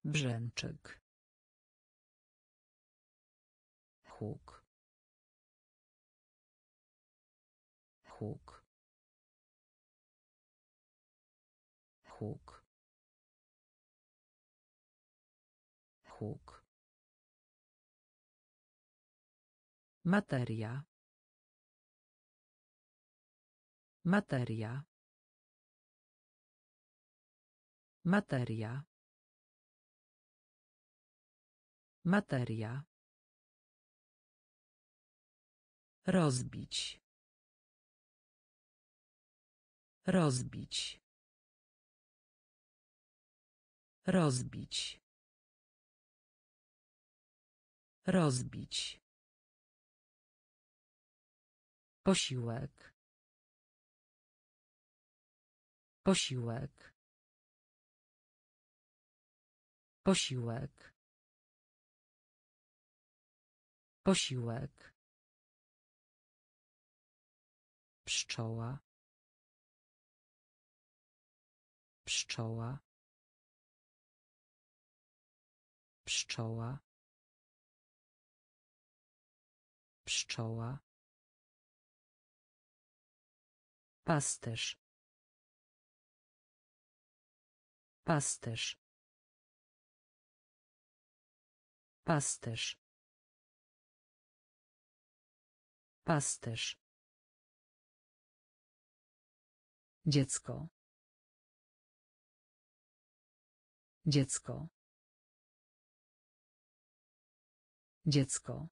Speaker 2: Brzęczyk. Huk. Huk. Huk. Huk. Materia. Materia. Materia. Materia. Rozbić. Rozbić. Rozbić. Rozbić. Posiłek. Posiłek. Posiłek. Posiłek. Pszczoła. Pszczoła. Pszczoła. Pszczoła. Pasterz. Pasterz. Pasterz. Pasterz. Dziecko. Dziecko. Dziecko.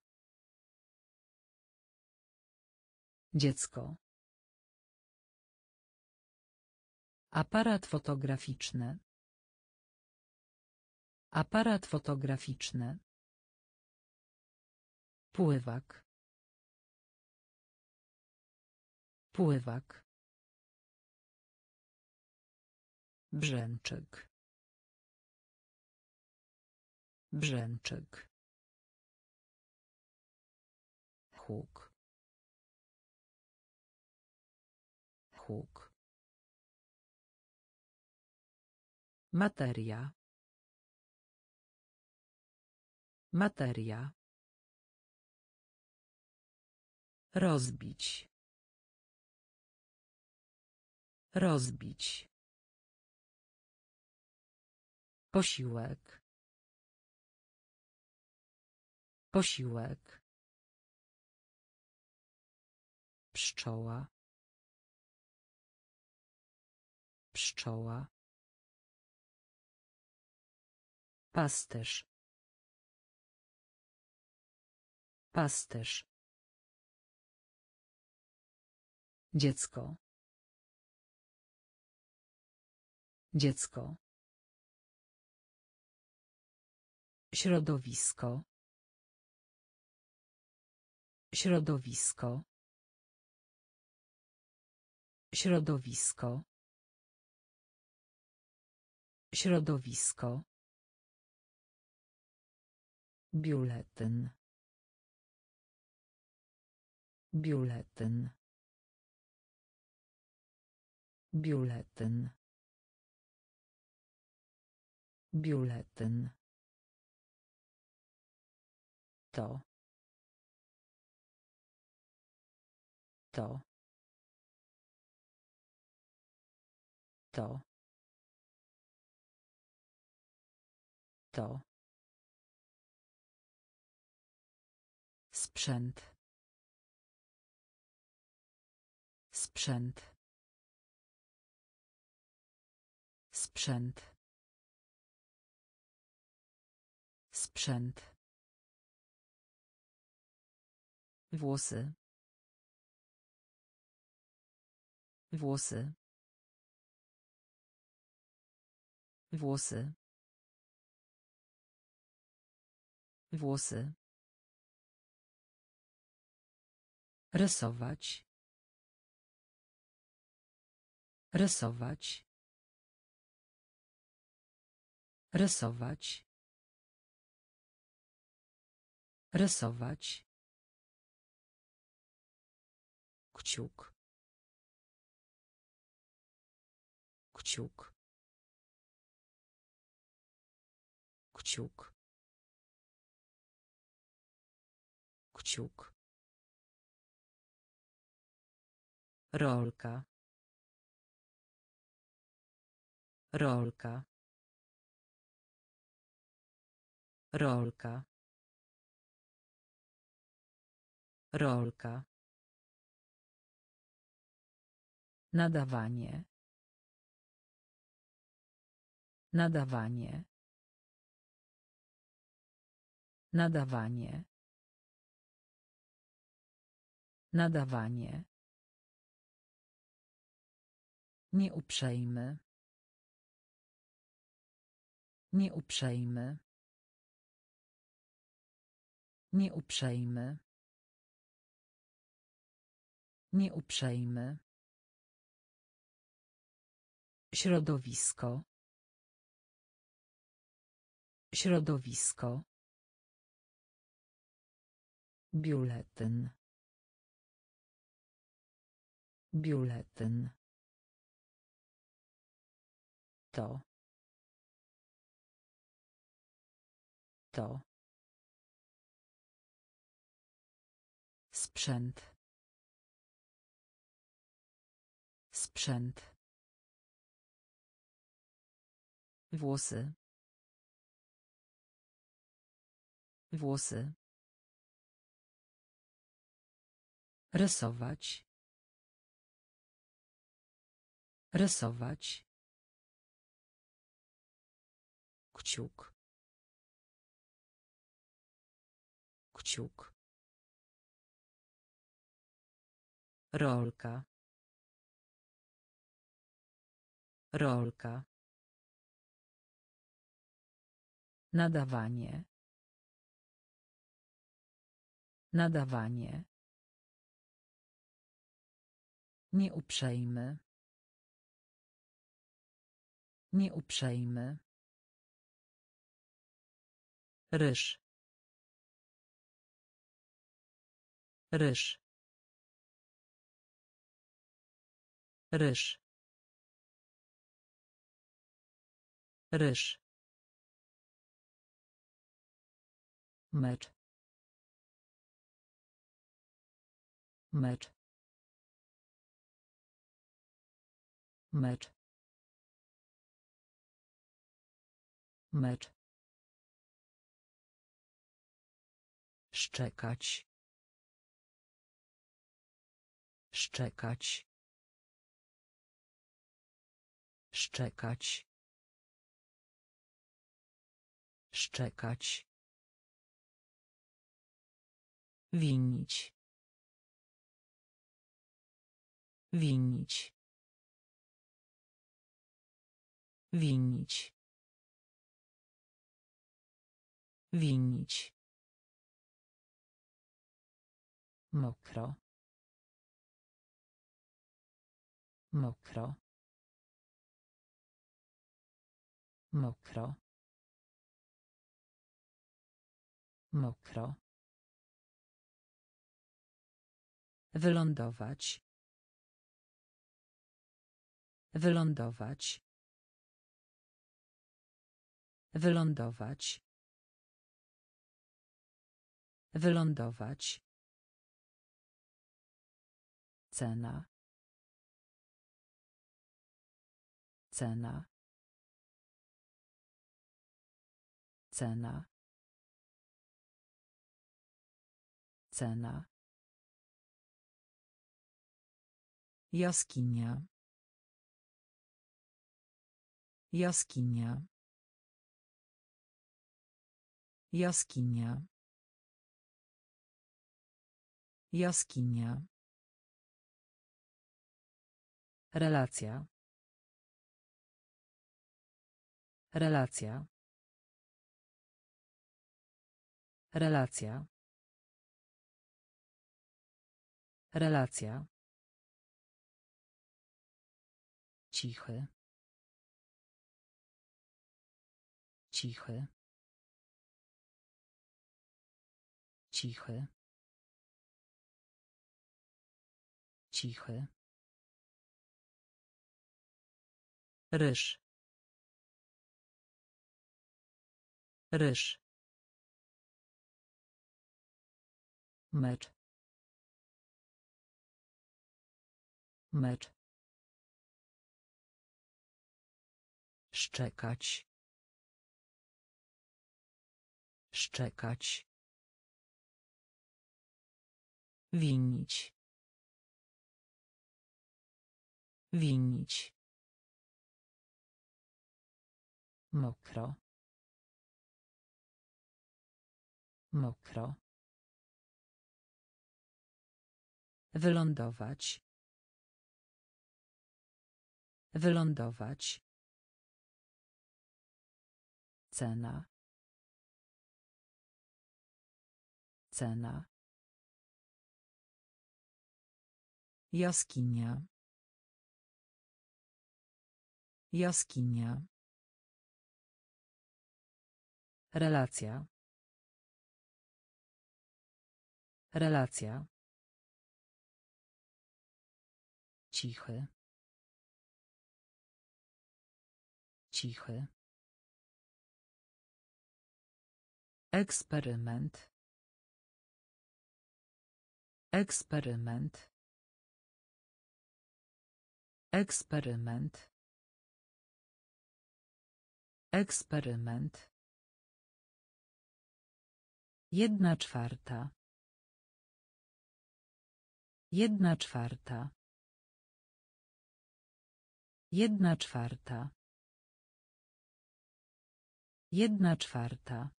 Speaker 2: Dziecko. Aparat fotograficzny. Aparat fotograficzny. Pływak. Pływak. Brzęczyk. Brzęczyk. Huk. Huk. Materia. Materia. Rozbić. Rozbić. Posiłek. Posiłek. Pszczoła. Pszczoła. Pasterz. Pasterz. Dziecko. Dziecko. Środowisko. Środowisko. Środowisko. Środowisko. Biuletyn. Biuletyn. Biuletyn. Biuletyn. To. To. To. To. Sprzęt. Sprzęt. Sprzęt. Sprzęt. Włosy. Włosy. Włosy. Włosy. Rysować. Rysować. Rysować. Rysować. Kciuk. Kciuk. Kciuk. Kciuk. Rolka. Rolka. Rolka. Rolka. Nadawanie. Nadawanie. Nadawanie. Nadawanie. Nieuprzejmy. Nieuprzejmy. Nieuprzejmy. Nieuprzejmy. Środowisko. Środowisko. Biuletyn. Biuletyn. To. Sto. Sprzęt. Sprzęt. Włosy. Włosy. Rysować. Rysować. Kciuk. Kciuk. Rolka. Rolka. Nadawanie. Nadawanie. Nieuprzejmy. Nieuprzejmy. Ryż. Ryż. Ryż. Ryż. Mecz. Mecz. Mecz. Mecz. Szczekać. Szczekać. Szczekać. Szczekać. Winić. Winić. Winić. Winić. Mokro. Mokro. Mokro. Mokro. Wylądować. Wylądować. Wylądować. Wylądować. Cena. Cena. Cena. Cena. Jaskinia. Jaskinia. Jaskinia. Jaskinia. Relacja. Relacja. Relacja. Relacja. Cichy. Cichy. Cichy. Cichy. Ryż. Ryż. Mecz. Mecz. Szczekać. Szczekać. Winić. Winić. Mokro. Mokro. Wylądować. Wylądować. Cena. Cena. Jaskinia. Jaskinia. Relacja. Relacja. Cichy. Cichy. Eksperyment. Eksperyment. Eksperyment. Eksperyment. Jedna czwarta. Jedna czwarta. Jedna czwarta. Jedna czwarta.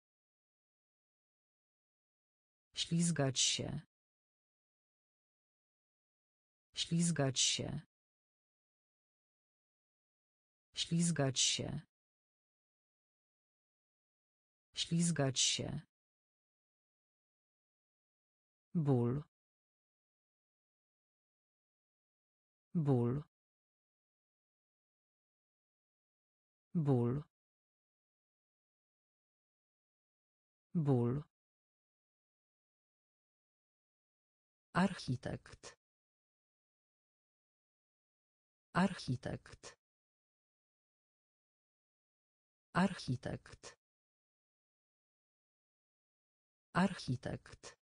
Speaker 2: Ślizgać się. Ślizgać się. Ślizgać się. Ślizgać się. Ból. Ból. Ból. Ból. Architekt. Architekt. Architekt. Architekt.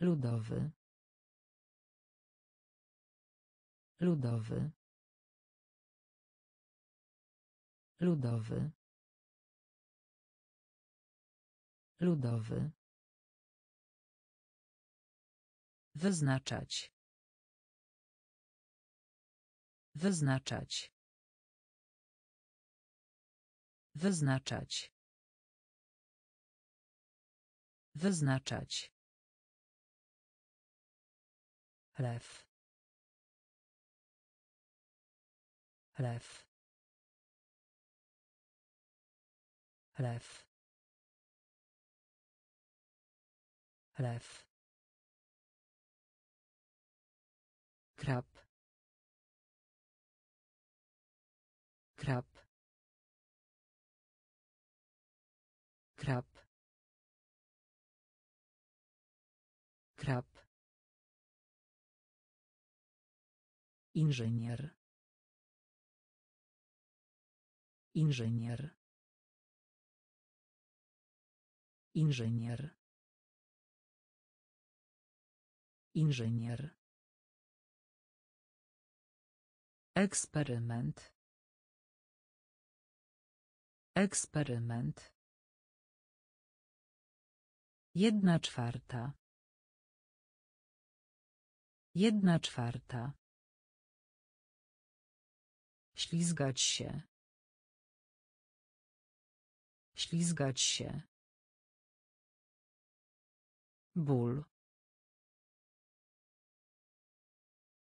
Speaker 2: Ludowy. Ludowy. Ludowy. Ludowy. Wyznaczać. Wyznaczać. Wyznaczać. Wyznaczać. Lew. Lew. Lew. Lew. Krab. Krab. Krab. Krab. Inżynier. Inżynier. Inżynier. Inżynier Eksperyment. Eksperyment. Jedna czwarta. Jedna czwarta. Ślizgać się. Ślizgać się. Ból.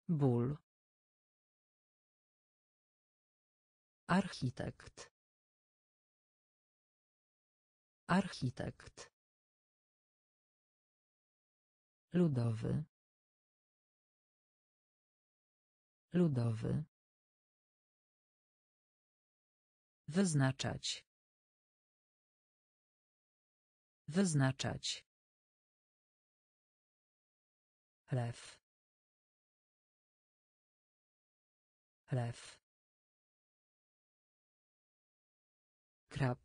Speaker 2: Ból. Architekt. Architekt. Ludowy. Ludowy. Wyznaczać. Wyznaczać. Lew. Lew. Krab.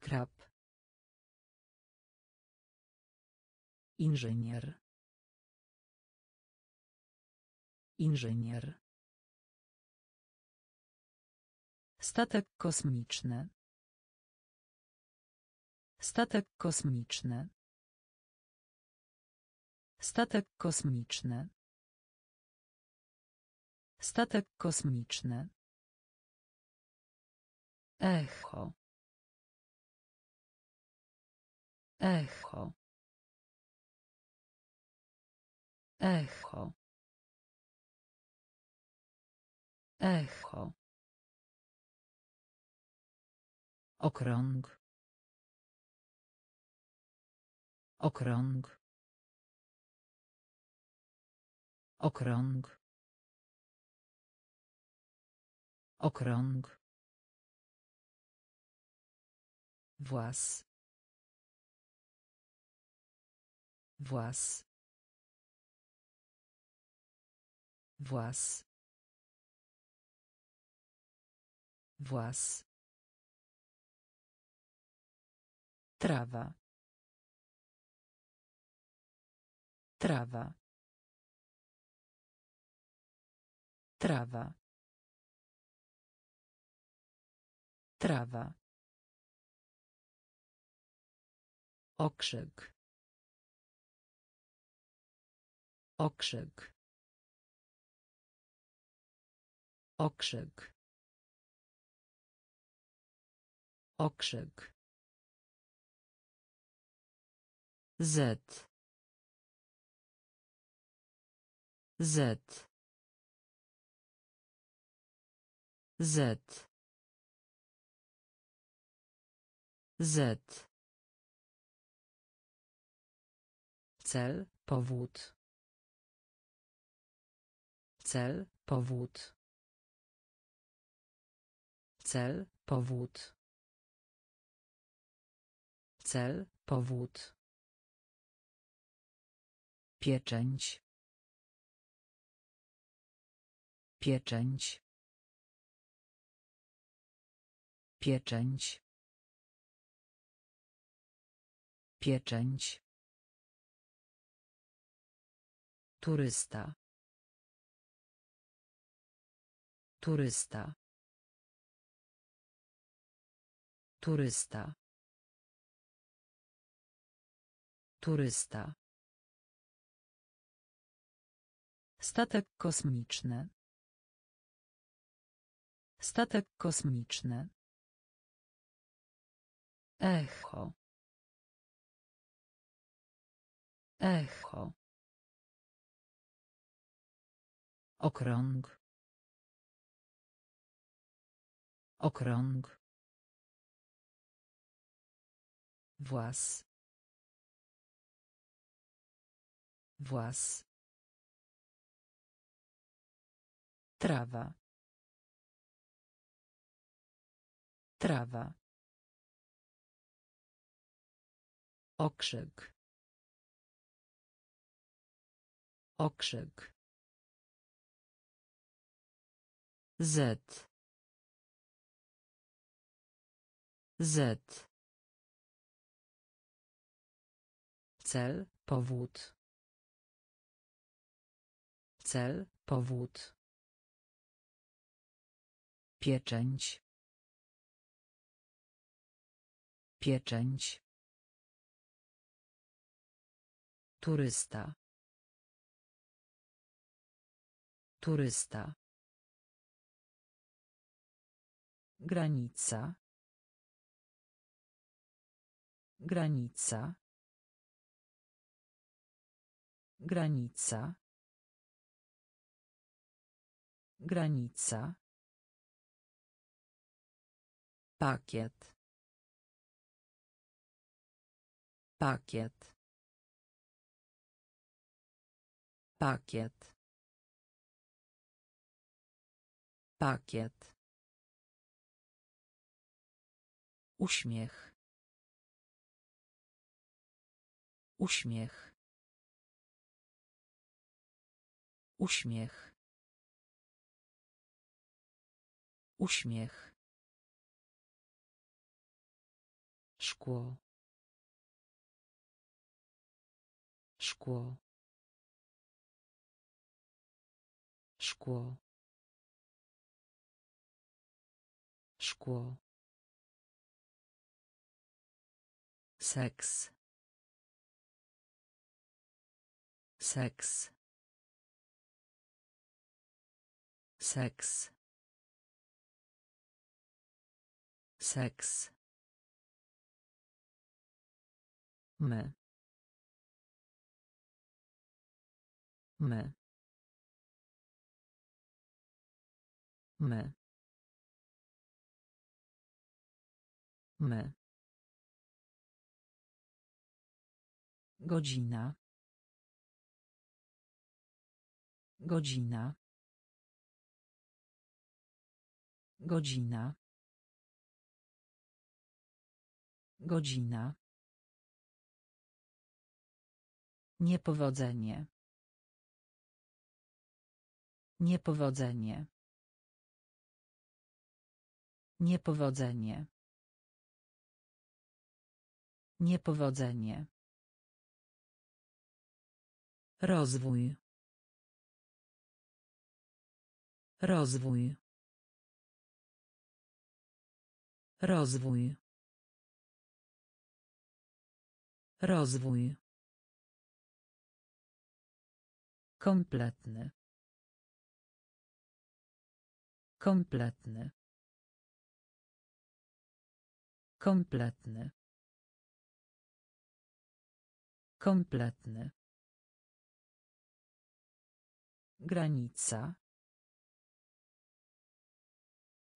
Speaker 2: Krab. Inżynier. Inżynier. Statek kosmiczny. Statek kosmiczny. Statek kosmiczny. Statek kosmiczny Echo. Echo. Echo. Echo. Okrąg. Okrąg. Okrąg. Okrąg. Włas. Włas. Włas. Włas.
Speaker 1: Trawa. Trawa. Trawa. Trawa. Okrzyk. Okrzyk. Okrzyk. Okrzyk. Z. Z. Z. Z. Cel, powód. Cel, powód. Cel, powód. Cel, powód. Pieczęć. Pieczęć. Pieczęć. Pieczęć. Turysta. Turysta. Turysta. Turysta. Statek kosmiczny. Statek kosmiczny. Echo. Echo. Okrąg. Okrąg. Włas. Włas. Trawa. Trawa. Okrzyk. Okrzyk. Z. Z. Cel, powód. Cel, powód. Pieczęć. Pieczęć. Turysta. Turysta. Granica. Granica. Granica. Granica. Pakiet. Pakiet. Pakiet. Pakiet. Uśmiech. Uśmiech. Uśmiech. Uśmiech. Szkło. Szkło. Szkło. Szkło. Seks. Seks. Seks. Seks. My. My. My. My. Godzina. Godzina. Godzina. Godzina. Niepowodzenie. Niepowodzenie. Niepowodzenie. Niepowodzenie. Rozwój. Rozwój. Rozwój. Rozwój. Kompletny. Kompletny. Kompletny. Kompletny. Granica.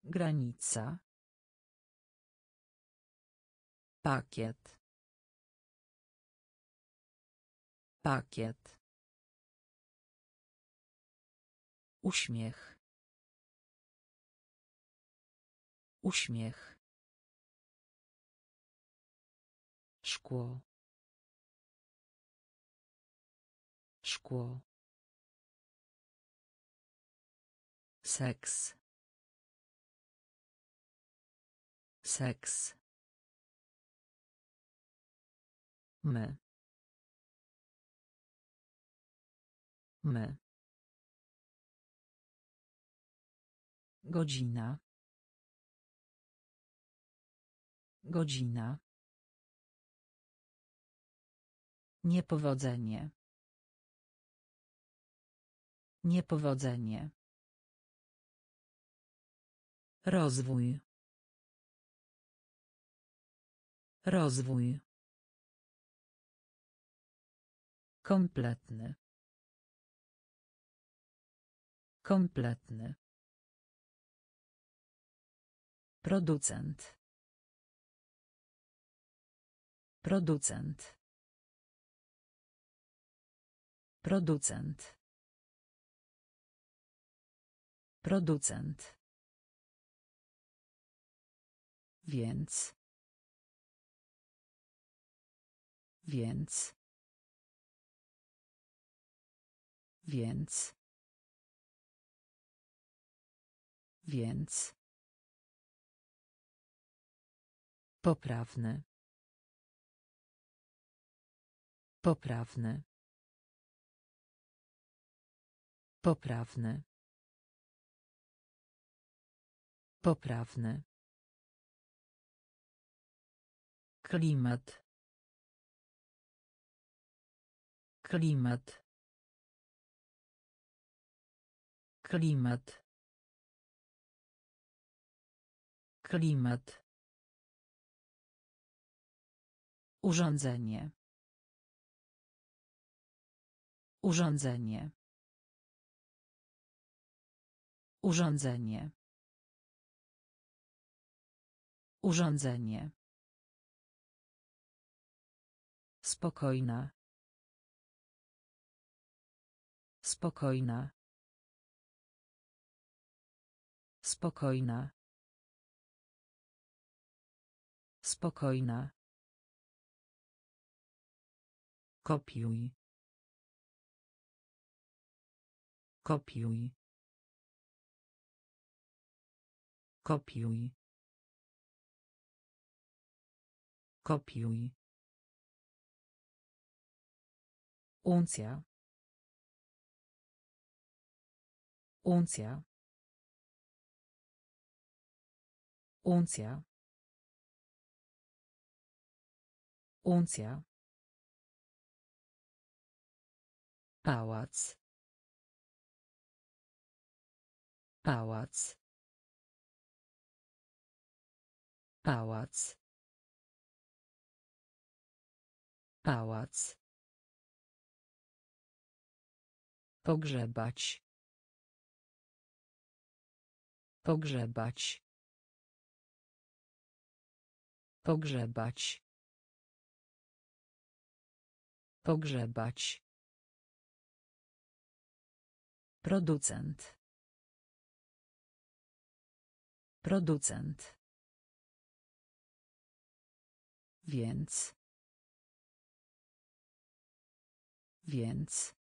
Speaker 1: Granica. Pakiet. Pakiet. Uśmiech. Uśmiech. Szkło. Szkło. Seks. Seks. My. My. Godzina. Godzina. Niepowodzenie. Niepowodzenie. Rozwój. Rozwój. Kompletny. Kompletny. Producent. Producent. Producent. Producent. Więc. Więc. Więc. Więc. Poprawny. Poprawny. Poprawny. Poprawny. Klimat. Klimat. Klimat. Klimat. Urządzenie. Urządzenie. Urządzenie. Urządzenie. Spokojna. Spokojna. Spokojna. Spokojna. Kopiuj. Kopiuj. Kopiuj. Kopiuj. Uncja. Uncja. Uncja. Uncja. Pałac. Pałac. Pałac. Pałac. Pogrzebać. Pogrzebać. Pogrzebać. Pogrzebać. Producent. Producent. Więc. Więc.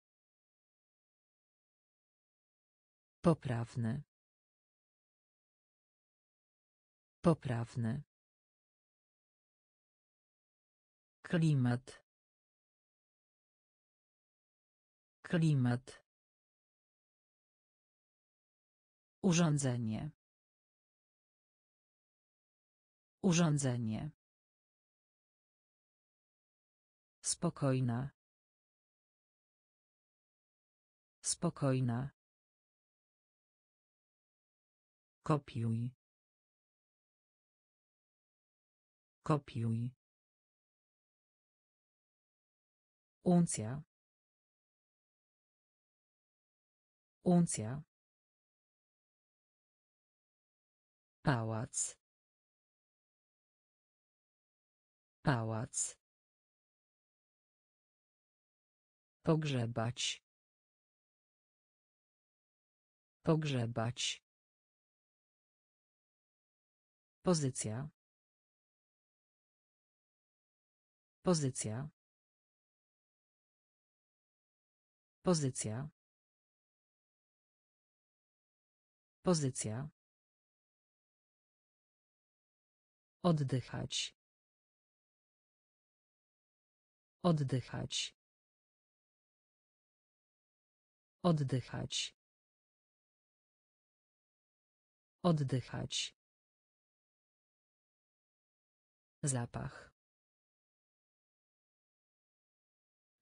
Speaker 1: Poprawny.
Speaker 2: Poprawny. Klimat. Klimat.
Speaker 1: Urządzenie. Urządzenie. Spokojna. Spokojna.
Speaker 2: Kopiuj. Kopiuj.
Speaker 1: Uncja. Uncja. Pałac. Pałac. Pogrzebać. Pogrzebać. Pozycja. Pozycja. Pozycja. Pozycja. Oddychać. Oddychać. Oddychać. Oddychać. Zapach.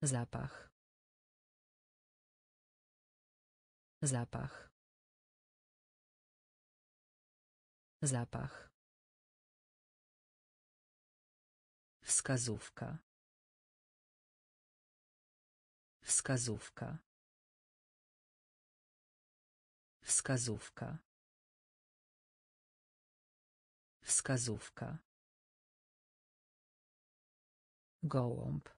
Speaker 1: Zapach. Zapach. Zapach. Wskazówka. Wskazówka. Wskazówka. Wskazówka. Gołąb.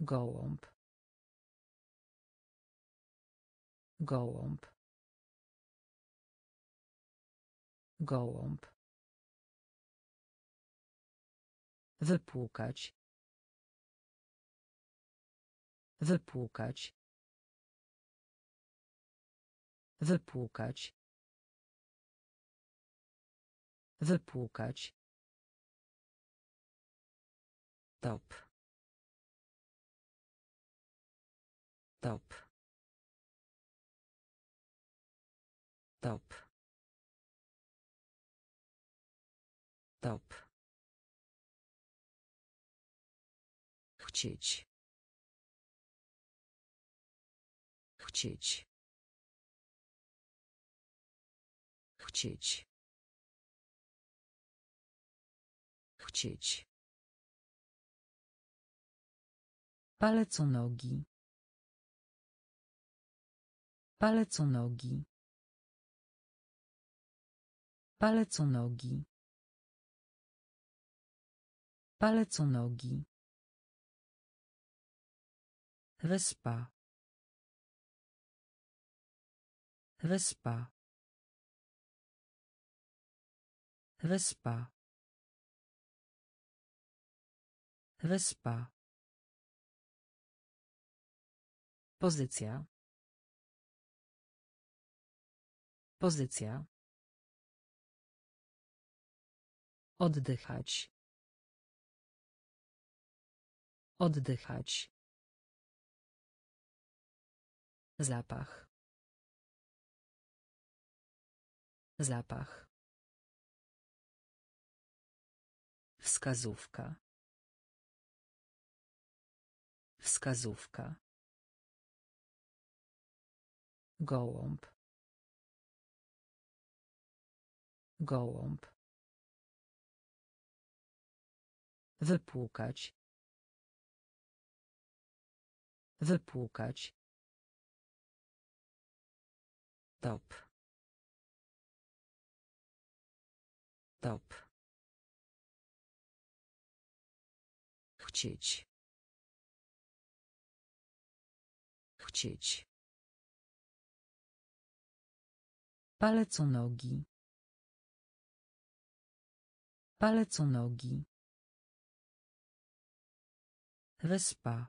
Speaker 1: Gołąb. Gołąb. Gołąb. Wypłukać. Wypłukać. Wypłukać. Wypłukać. Top. Top. Top. Top. Chcieć. Chcieć. Chcieć. Chcieć. Palec u nogi. Palec u nogi. Palec nogi. Palec nogi. Wyspa. Wyspa. Wyspa. Wyspa. Pozycja. Pozycja. Oddychać. Oddychać. Zapach. Zapach. Wskazówka. Wskazówka. Gołąb. Gołąb. Wypłukać. Wypłukać. Top. Top. Chcieć. Chcieć. Palec u nogi. Palec u nogi. Wyspa.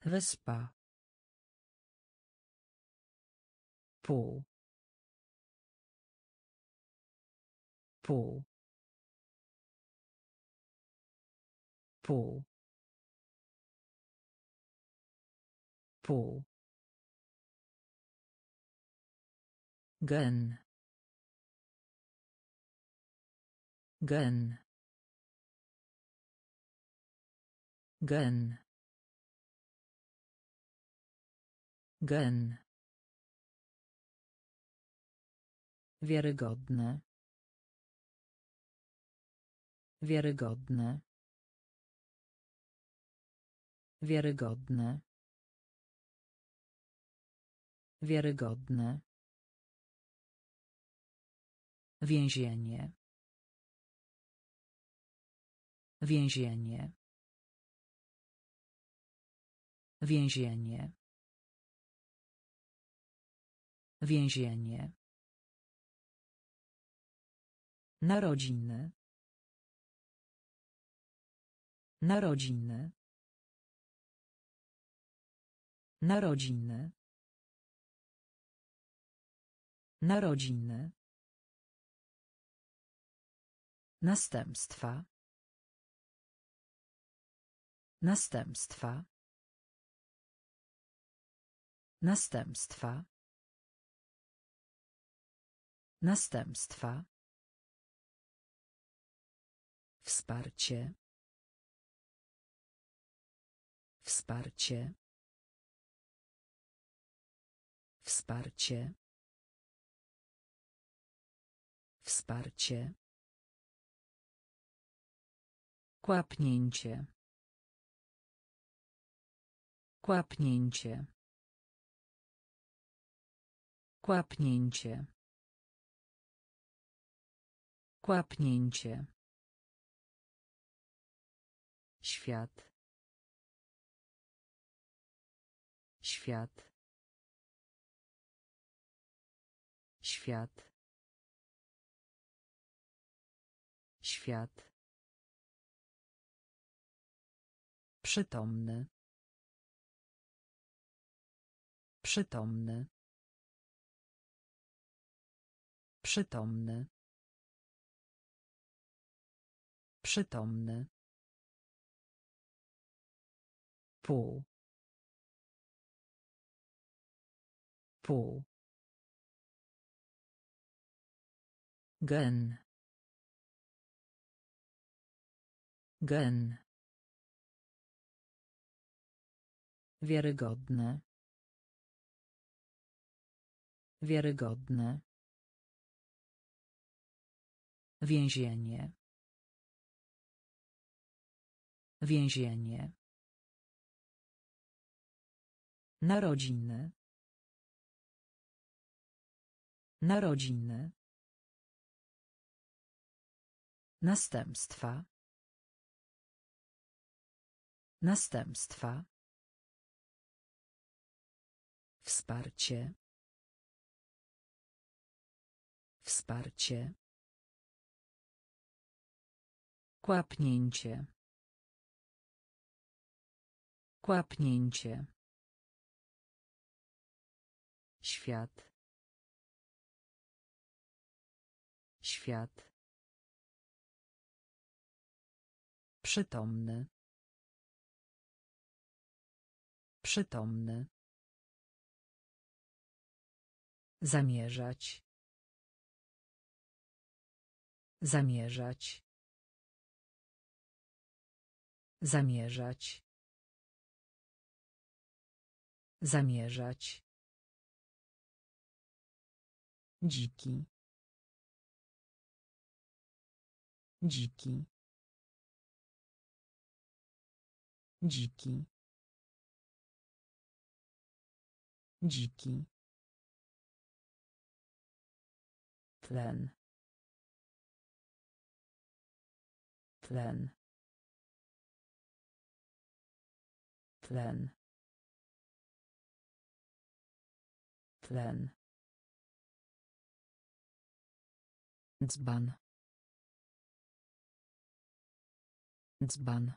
Speaker 1: Wyspa. pół pół pół pół gen. Gen. Gen. Gen. Wiarygodne. Wiarygodne. Wiarygodne. Wiarygodne Więzienie. Więzienie. Więzienie. Więzienie. Narodziny. Narodziny. Narodziny. Narodziny. Następstwa. Następstwa. Następstwa. Następstwa. Wsparcie. Wsparcie. Wsparcie. Wsparcie. Kłapnięcie. Kłapnięcie. Kłapnięcie. Kłapnięcie. Świat. Świat. Świat. Świat. Przytomny. Przytomny. Przytomny. Przytomny. Pół. Pół. Gen. Gen. Wiarygodne. Wiarygodne. Więzienie. Więzienie. Narodziny. Narodziny. Następstwa. Następstwa. Wsparcie. Wsparcie. Kłapnięcie. Kłapnięcie. Świat. Świat. Przytomny. Przytomny. Zamierzać. Zamierzać. Zamierzać. Zamierzać. Dziki. Dziki. Dziki. Dziki. Tlen tlen tlen tlen dzban. Dzban.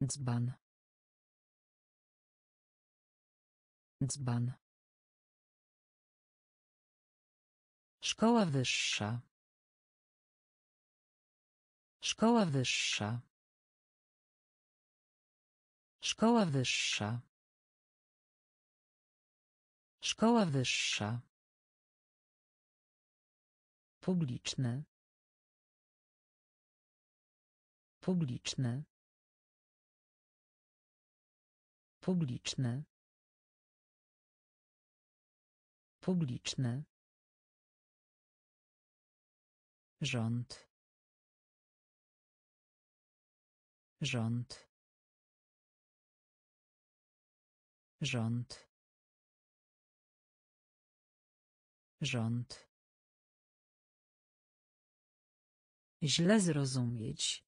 Speaker 1: Dzban. Dzban.
Speaker 2: Szkoła wyższa. Szkoła wyższa. Szkoła wyższa. Szkoła wyższa. Publiczny. Publiczny. Publiczny. Publiczny. Rząd. Rząd. Rząd. Rząd. Źle zrozumieć.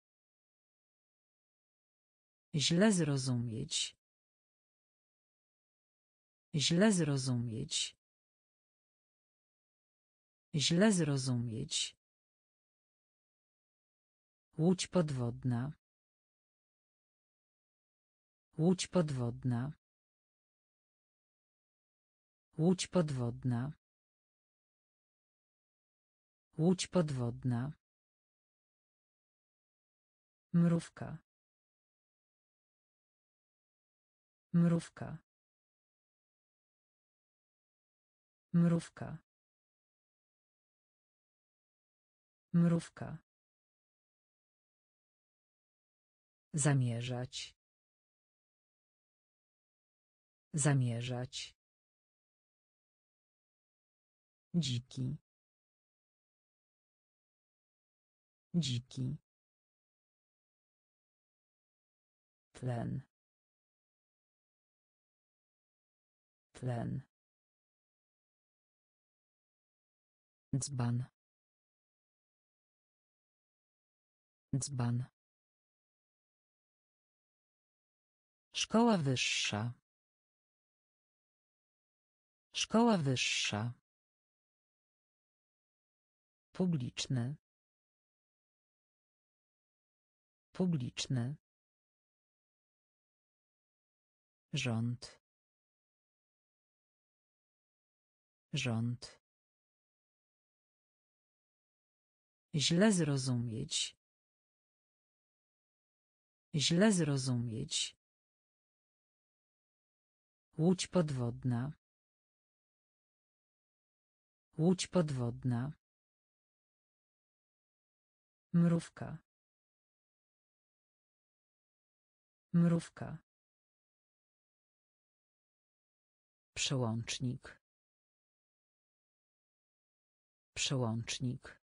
Speaker 2: Źle zrozumieć. Źle zrozumieć. Źle zrozumieć. Łódź podwodna. Łódź podwodna. Łódź podwodna. Łódź podwodna. Mrówka. Mrówka. Mrówka. Mrówka. Zamierzać. Zamierzać. Dziki. Dziki. Tlen. Tlen. Dzban. Dzban. Szkoła wyższa. Szkoła wyższa. Publiczny. Publiczny. Rząd. Rząd. Źle zrozumieć. Źle zrozumieć. Łódź podwodna. Łódź podwodna. Mrówka. Mrówka. Przełącznik. Przełącznik.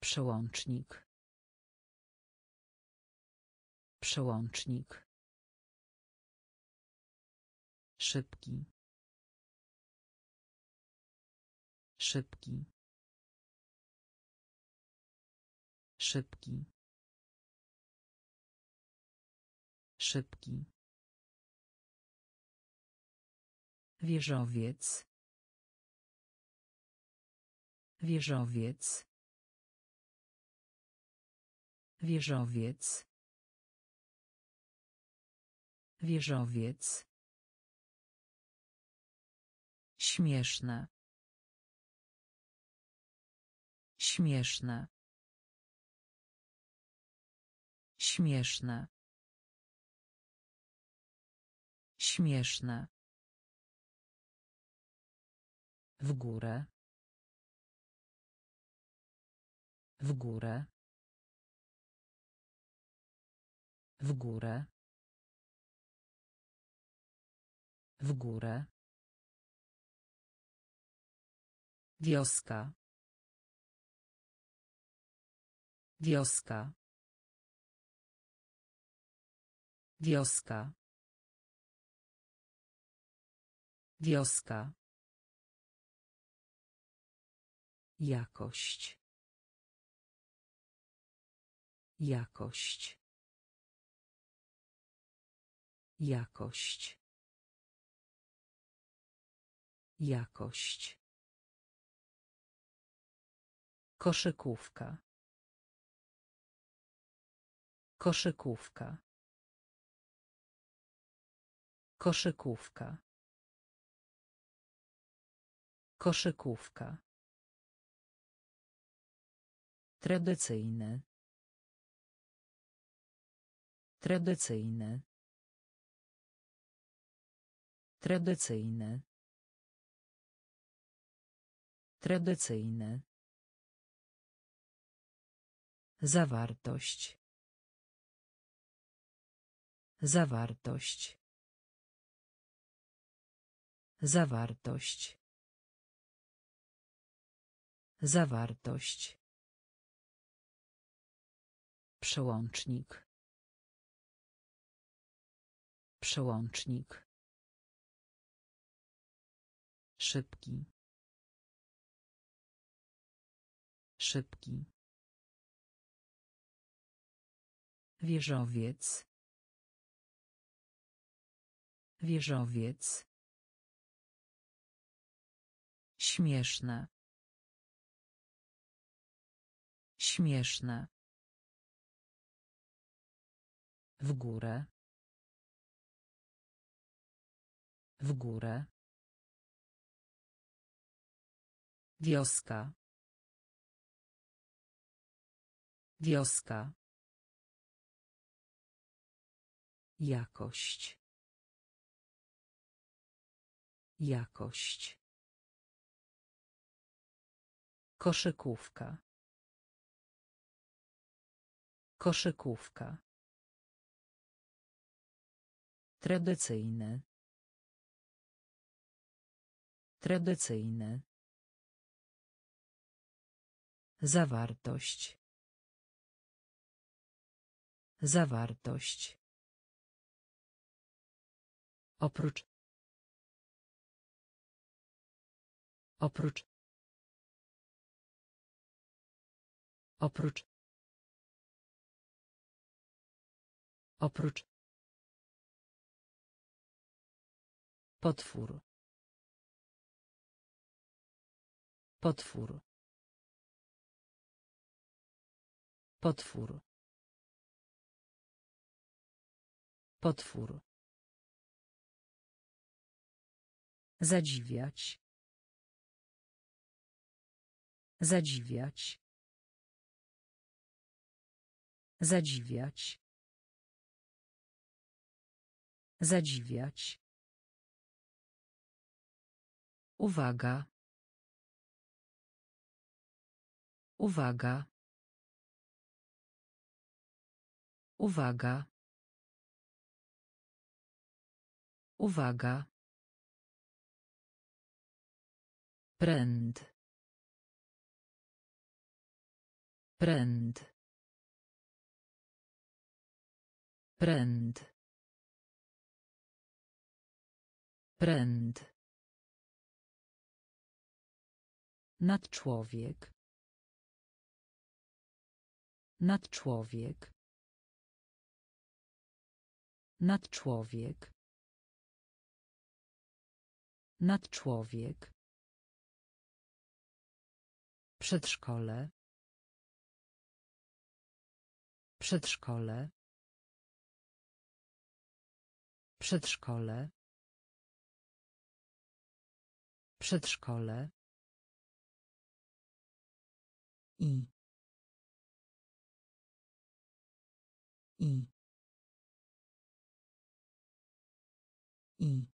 Speaker 2: Przełącznik. Przełącznik. Szybki. Szybki. Szybki. Szybki. Wieżowiec. Wieżowiec. Wieżowiec. Wieżowiec. Śmieszne. Śmieszne. Śmieszne. Śmieszne. W górę. W górę. W górę. W górę. Wioska. Wioska. Wioska. Wioska. Jakość. Jakość. Jakość. Jakość. Koszykówka. Koszykówka. Koszykówka. Koszykówka. Tradycyjny. Tradycyjny. Tradycyjny. Tradycyjny. Zawartość. Zawartość. Zawartość. Zawartość. Przełącznik. Przełącznik. Szybki. Szybki. Wieżowiec. Wieżowiec. Śmieszne. Śmieszne. W górę. W górę. Wioska. Wioska. Jakość. Jakość. Koszykówka. Koszykówka. Tradycyjny. Tradycyjny. Zawartość. Zawartość. Oprócz. Oprócz. Oprócz. Oprócz. Potwór. Potwór. Potwór. Potwór. Zadziwiać. Zadziwiać. Zadziwiać. Zadziwiać. Uwaga. Uwaga. Uwaga. Uwaga. Pręd. Pręd. Pręd. Pręd. Nadczłowiek. Nadczłowiek. Nadczłowiek. Nadczłowiek. Przedszkole. Przedszkole. Przedszkole. Przedszkole. I. I. I.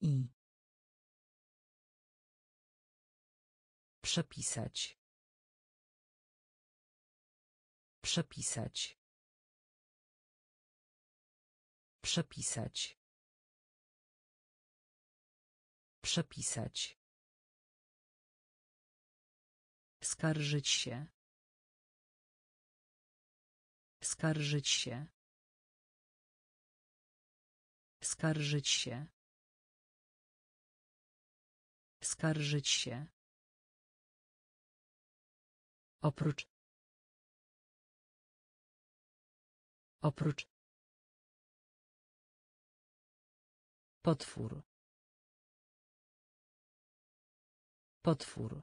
Speaker 2: I. Przepisać. Przepisać. Przepisać. Przepisać. Skarżyć się. Skarżyć się. Skarżyć się. Skarżyć się. Oprócz. Oprócz. Potwór. Potwór.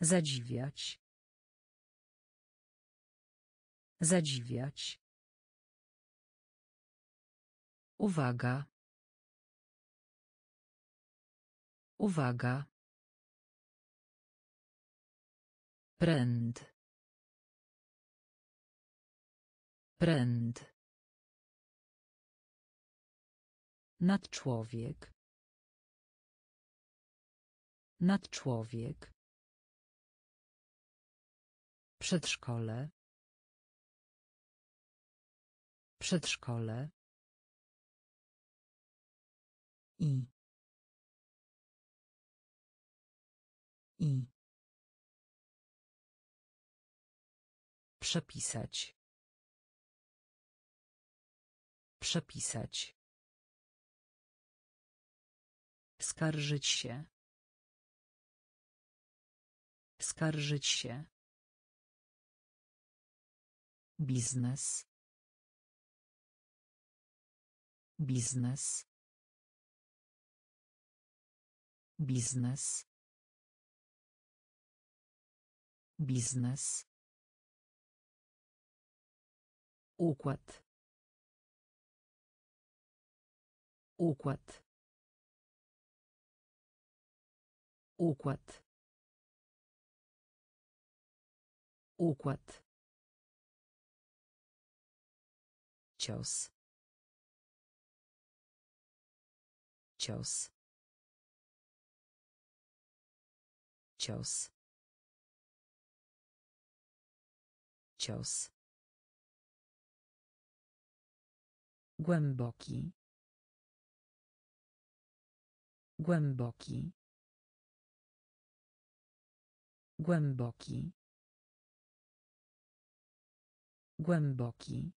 Speaker 2: Zadziwiać. Zadziwiać. Uwaga. Uwaga. Pręd. Pręd. Nadczłowiek. Nadczłowiek. Przedszkole. Przedszkole. I. I. Przepisać. Przepisać. Skarżyć się. Skarżyć się. Biznes. Biznes. Biznes. Biznes. Układ. Układ. Układ. Układ. Cios. Cios. Cios. Cios. Głęboki. Głęboki. Głęboki. Głęboki.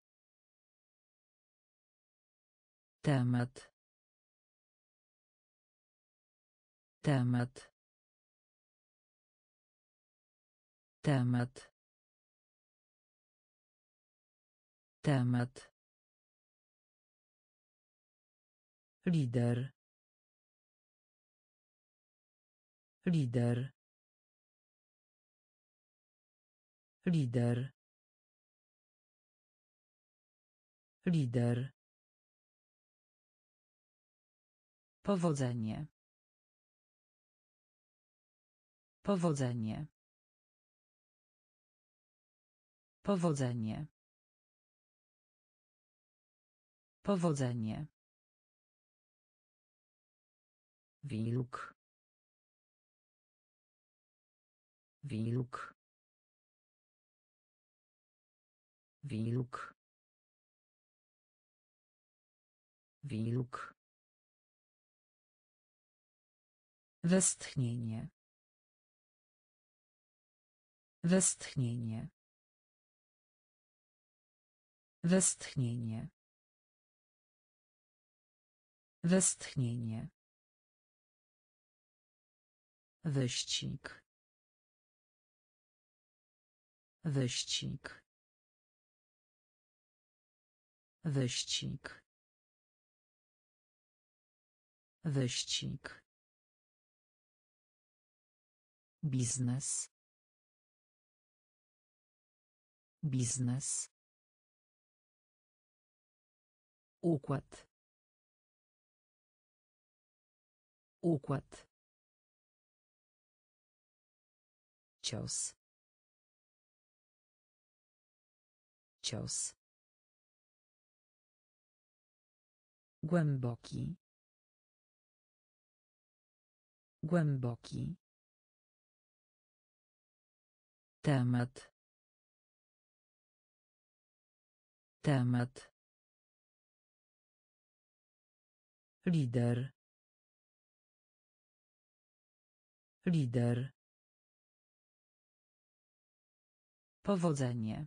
Speaker 2: Temat. Temat. Temat. Temat. Lider. Lider. Lider. Lider. Powodzenie. Powodzenie. Powodzenie. Powodzenie. Wilk. Wilk. Wilk. Wilk. Westchnienie. Westchnienie. Westchnienie. Westchnienie. Wyścig. Wyścig. Wyścig. Wyścig. Biznes. Biznes. Układ. Układ. Cios. Cios. Głęboki. Głęboki. Temat. Temat. Lider. Lider. Powodzenie.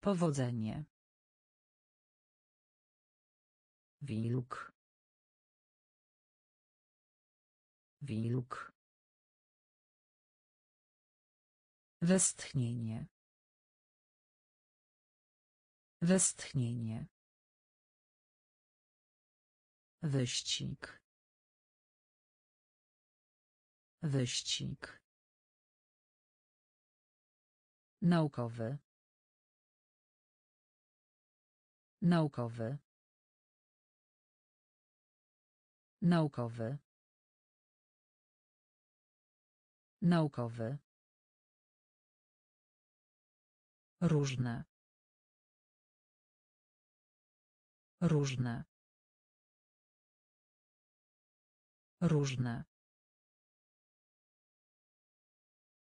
Speaker 2: Powodzenie. Wilk. Wilk. Westchnienie. Westchnienie. Wyścig. Wyścig.
Speaker 1: Naukowy. Naukowy. Naukowy. Naukowy. Różne. Różne. Różne.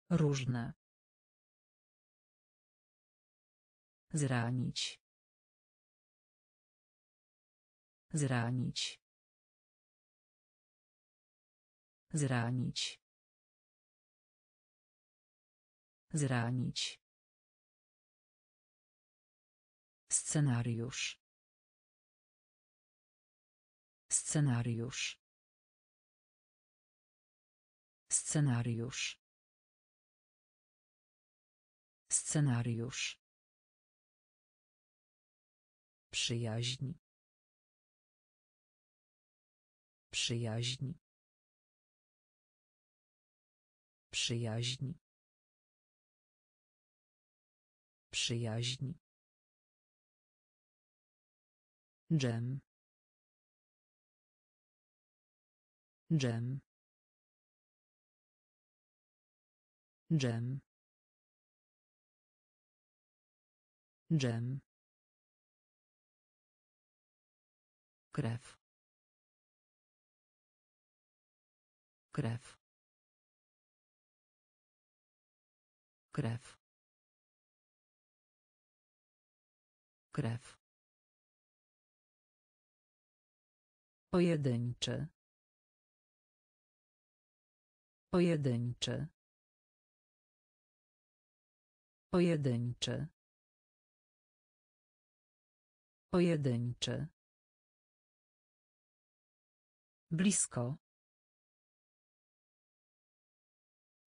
Speaker 1: Różne. Zranić. Zranić. Zranić. Zranić. Scenariusz. Scenariusz. Scenariusz. Scenariusz. Przyjaźń. Przyjaźń. Przyjaźń. Przyjaźń. Dżem. Dżem. Dżem. Dżem. Krew krew krew krew Pojedynczy. Pojedynczy. Pojedynczy. Pojedynczy. Blisko.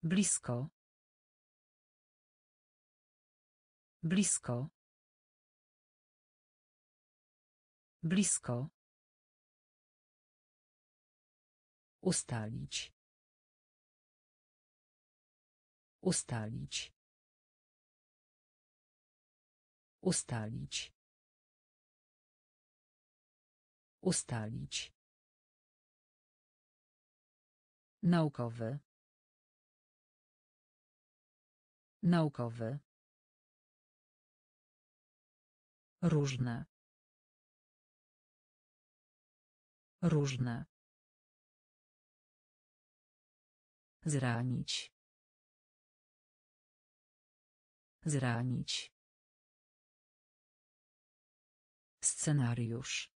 Speaker 1: Blisko. Blisko. Blisko. Ustalić. Ustalić. Ustalić. Ustalić. Naukowy. Naukowy. Różne. Różne. Zranić. Zranić. Scenariusz.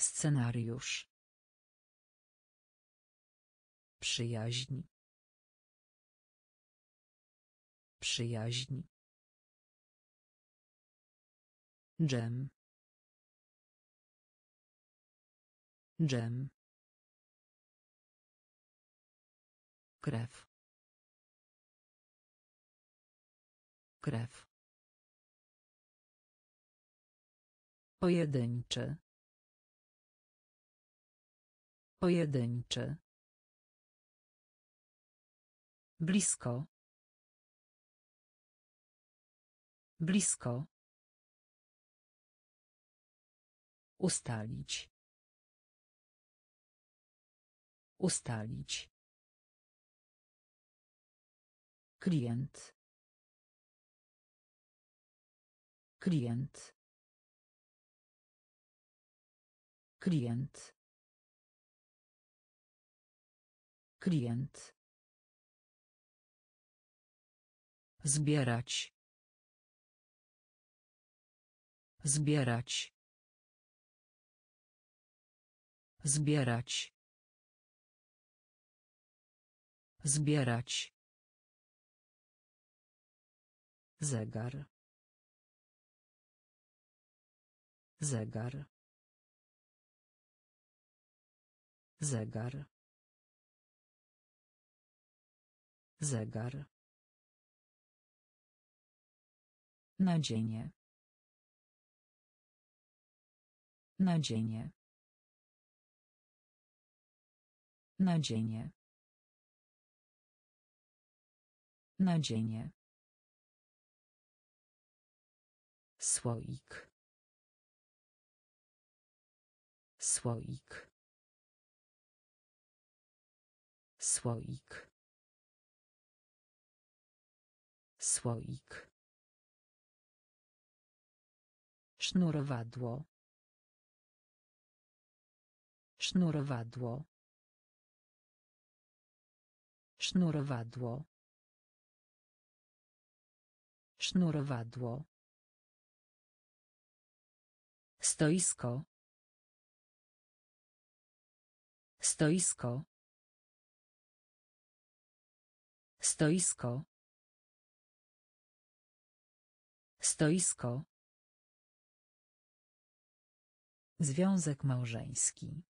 Speaker 1: Scenariusz. Przyjaźń. Przyjaźń. Dżem. Dżem. krew krew Pojedynczy. Pojedynczy. Blisko. Blisko. Ustalić. Ustalić. Klient. Klient. Klient. Klient. Zbierać. Zbierać. Zbierać. Zbierać. Zegar. Zegar. Zegar. Zegar. Nadzienie. Nadzienie. Nadzienie. Nadzienie.
Speaker 2: Słoik. Słoik. Słoik. Słoik. Sznurowadło. Sznurowadło. Sznurowadło. Sznurowadło. Stoisko. Stoisko. Stoisko. Stoisko. Związek małżeński.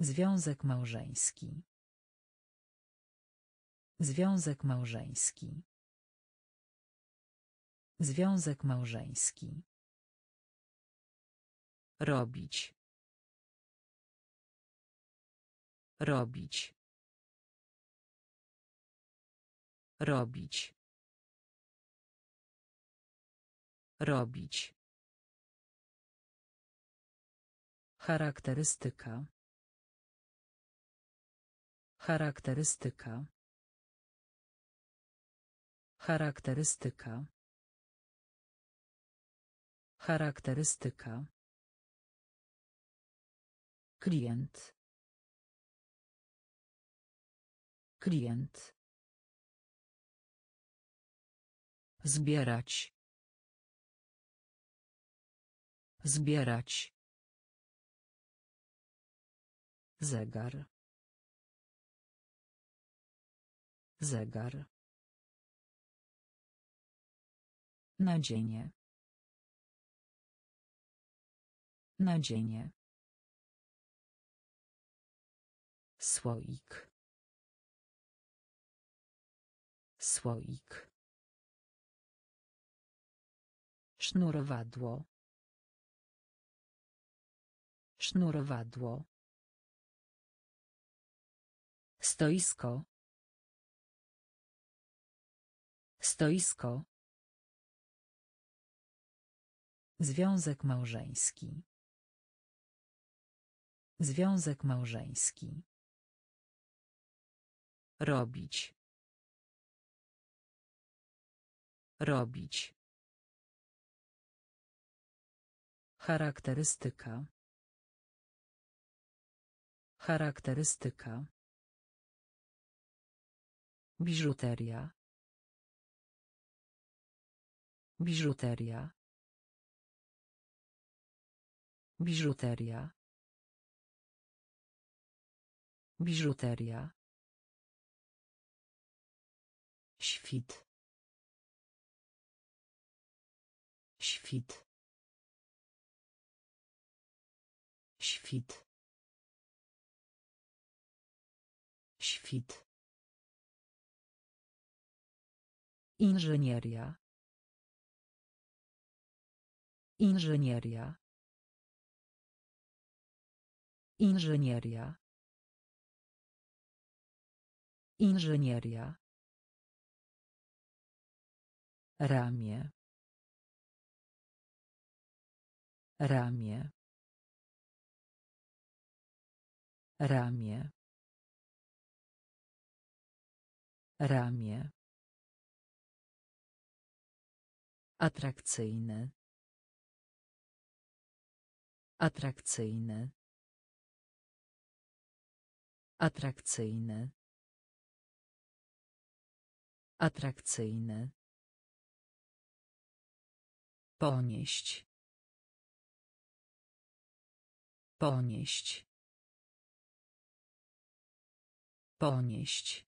Speaker 2: Związek małżeński. Związek małżeński. Związek małżeński. Robić. Robić. Robić. Robić. Charakterystyka. Charakterystyka. Charakterystyka. Charakterystyka. Klient. Klient. Zbierać. Zbierać. Zegar. Zegar. Nadzienie. Nadzienie. Słoik. Słoik. Sznurowadło. Sznurowadło. Stoisko. Stoisko. Związek małżeński. Związek małżeński. Robić. Robić. Charakterystyka. Charakterystyka. Biżuteria. Biżuteria. Biżuteria. Biżuteria. Świt. Świt. Świt. Świt. Inżynieria. Inżynieria. Inżynieria. Inżynieria. Ramię. Ramię. Ramię. Ramię. Atrakcyjny. Atrakcyjny. Atrakcyjny. Atrakcyjny. Ponieść. Ponieść. Ponieść.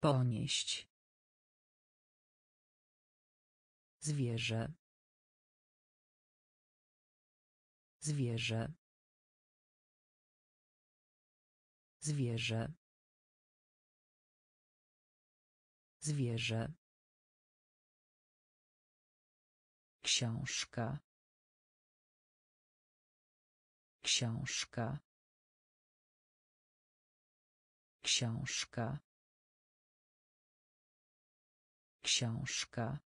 Speaker 2: Ponieść. Zwierzę. Zwierzę. Zwierzę. Zwierzę. Książka. Książka.
Speaker 1: Książka. Książka.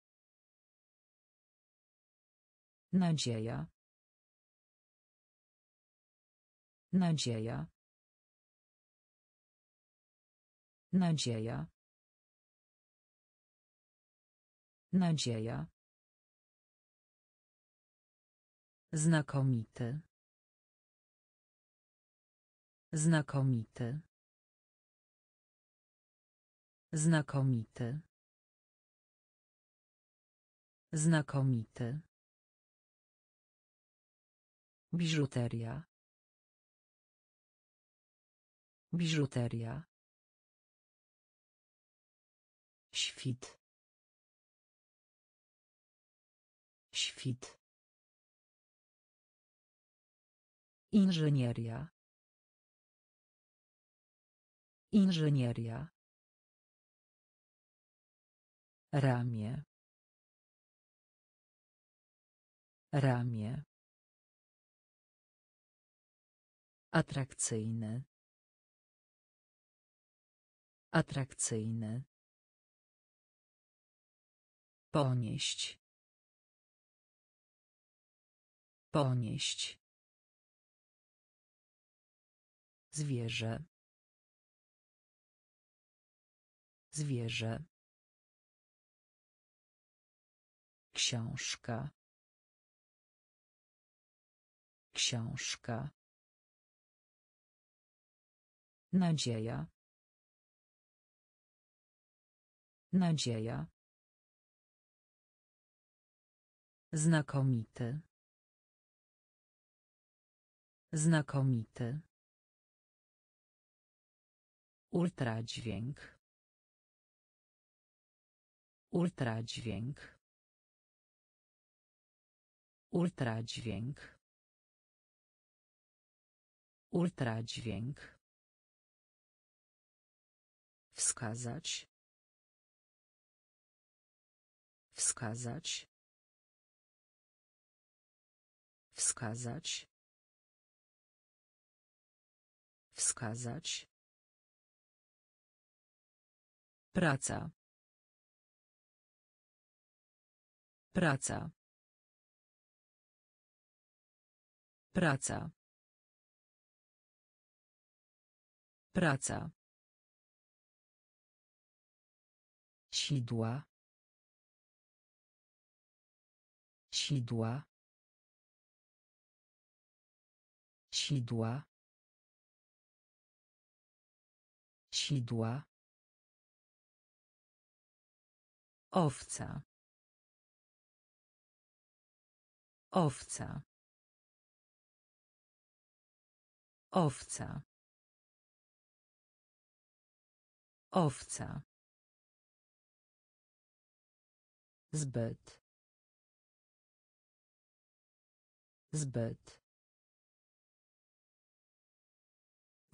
Speaker 1: Nadzieja. Nadzieja. Nadzieja. Nadzieja. Znakomity. Znakomity. Znakomity. Znakomity. Biżuteria. Biżuteria. Świt. Świt. Inżynieria. Inżynieria. Ramię. Ramię. Atrakcyjny. Atrakcyjny. Ponieść. Ponieść. Zwierzę. Zwierzę. Książka. Książka. Nadzieja. Nadzieja. Znakomity. Znakomity. Ultradźwięk. Ultradźwięk. Ultradźwięk. Ultradźwięk. Wskazać. Wskazać. Wskazać. Wskazać. Praca. Praca. Praca. Praca. Sidła. Sidła. Sidła. Sidła. Owca. Owca. Owca. Owca. Zbyt. Zbyt.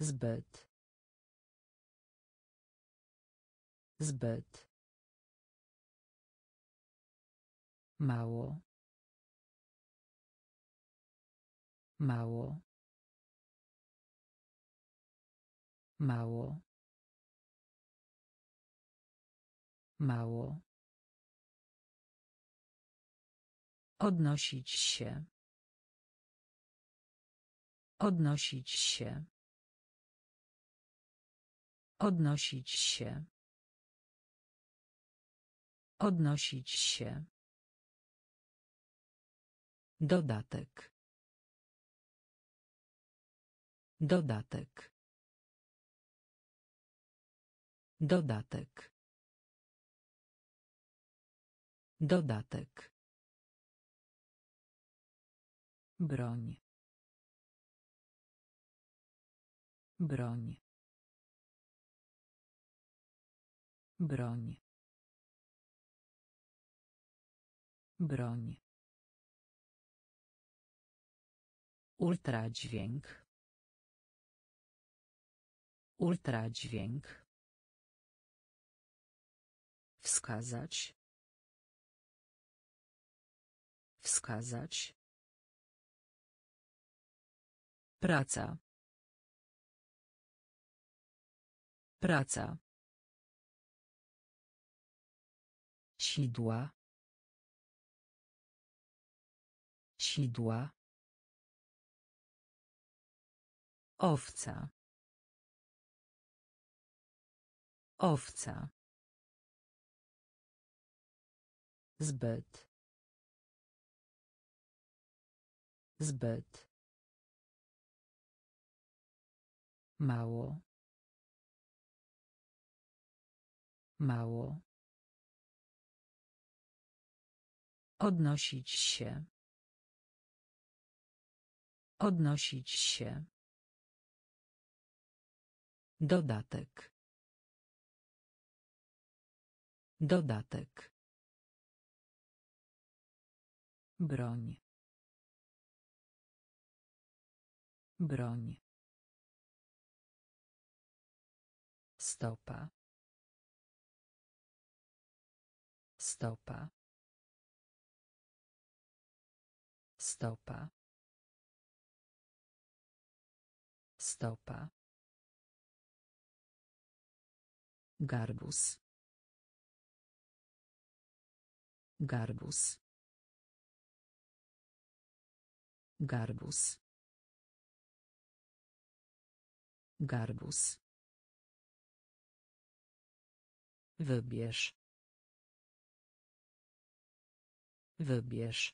Speaker 1: Zbyt. Zbyt. Mało. Mało. Mało. Mało. Odnosić się. Odnosić się. Odnosić się. Odnosić się. Dodatek. Dodatek. Dodatek. Dodatek. Broń. Broń. Broń. Broń. Ultradźwięk. Ultradźwięk. Wskazać. Wskazać. Praca. Praca. Sidła. Sidła. Owca. Owca. Zbyt. Zbyt. Mało. Mało. Odnosić się. Odnosić się. Dodatek. Dodatek. Broń. Broń. Stopa. Stopa. Stopa. Stopa. Garbus. Garbus. Garbus. Garbus. Wybierz. Wybierz.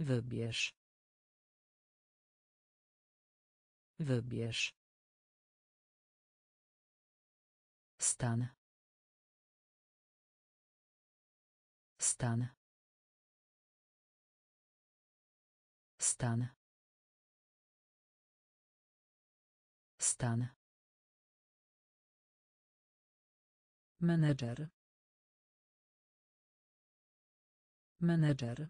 Speaker 1: Wybierz. Wybierz. Stan. Stan. Stan. Stan. Menedżer. Menedżer.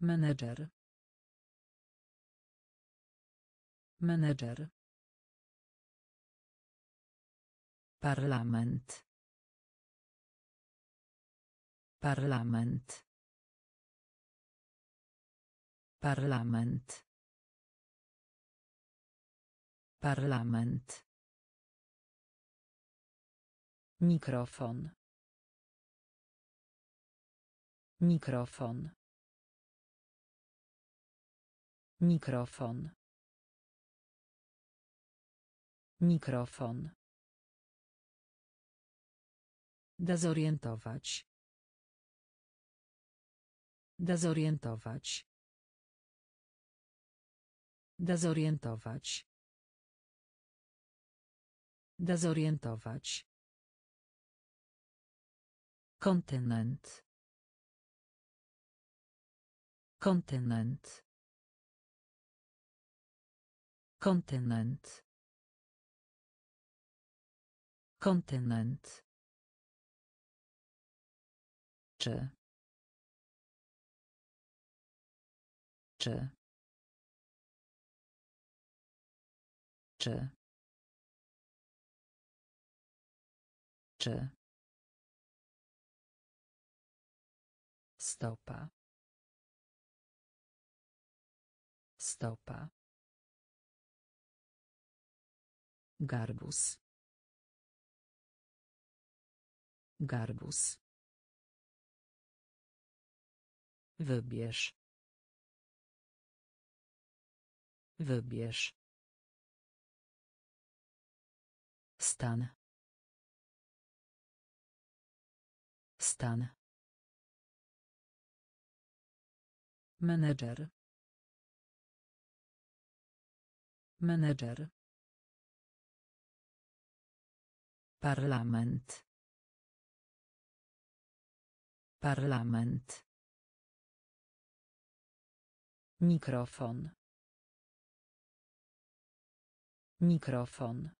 Speaker 1: Menedżer. Menedżer. Parlament. Parlament. Parlament. Parlament. Mikrofon. Mikrofon. Mikrofon. Mikrofon. Dezorientować. Dezorientować. Dezorientować. Dezorientować. Kontynent. Kontynent. Kontynent. Kontynent. Czy. Czy. Czy. Czy. Stopa. Stopa. Garbus. Garbus. Wybierz. Wybierz. Stan. Stan. Menedżer. Menedżer. Parlament. Parlament. Mikrofon. Mikrofon.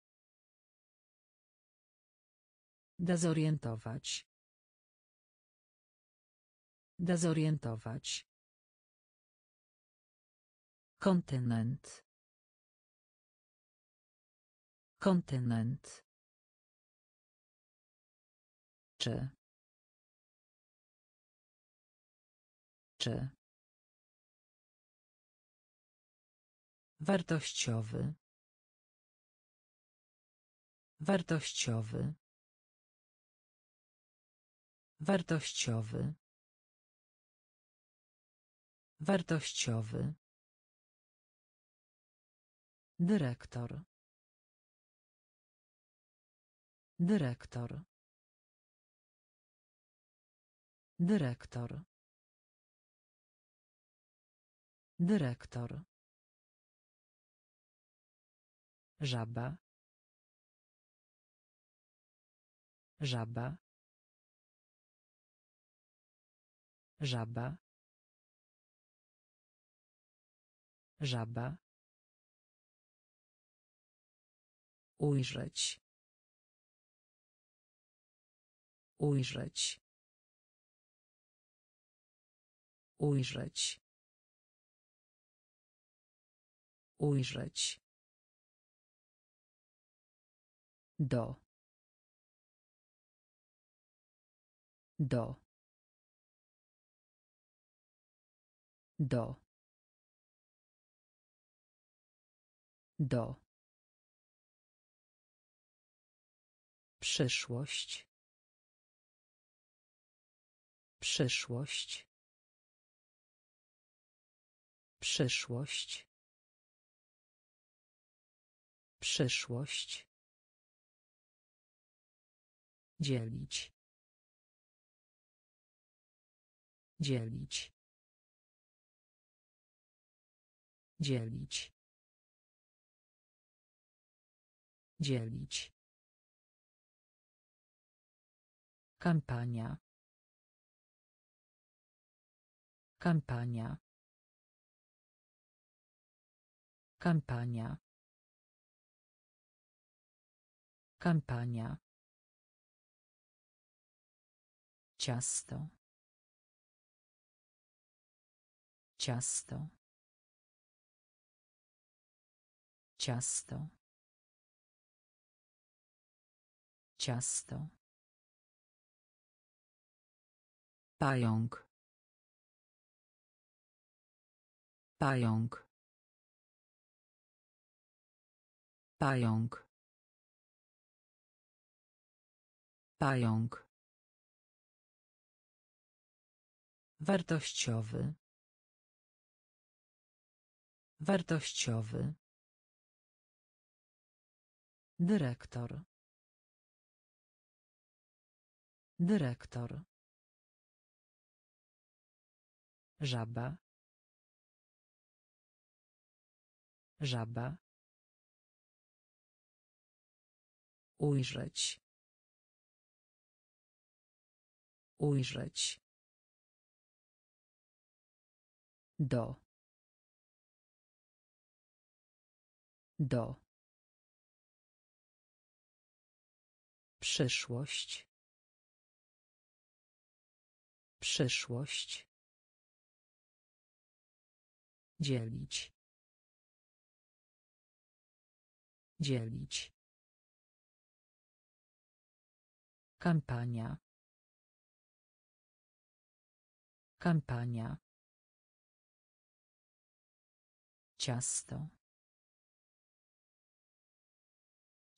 Speaker 1: Dezorientować. Dezorientować. Kontynent. Kontynent. Czy. Czy. Wartościowy. Wartościowy. Wartościowy. Wartościowy. Dyrektor. Dyrektor. Dyrektor. Dyrektor. Żaba. Żaba. Żaba. Żaba. Ujrzeć. Ujrzeć. Ujrzeć. Ujrzeć. Do. Do. Do. Do. Przyszłość. Przyszłość. Przyszłość. Przyszłość. Dzielić. Dzielić. Dzielić. Dzielić. Kampania. Kampania. Kampania. Kampania. Ciasto. Ciasto. Ciasto. Ciasto. Pająk. Pająk. Pająk. Pająk. Wartościowy. Wartościowy. Dyrektor. Dyrektor. Żaba. Żaba. Ujrzeć. Ujrzeć. Do. Do. Przyszłość. Przyszłość. Dzielić. Dzielić. Kampania. Kampania. Ciasto.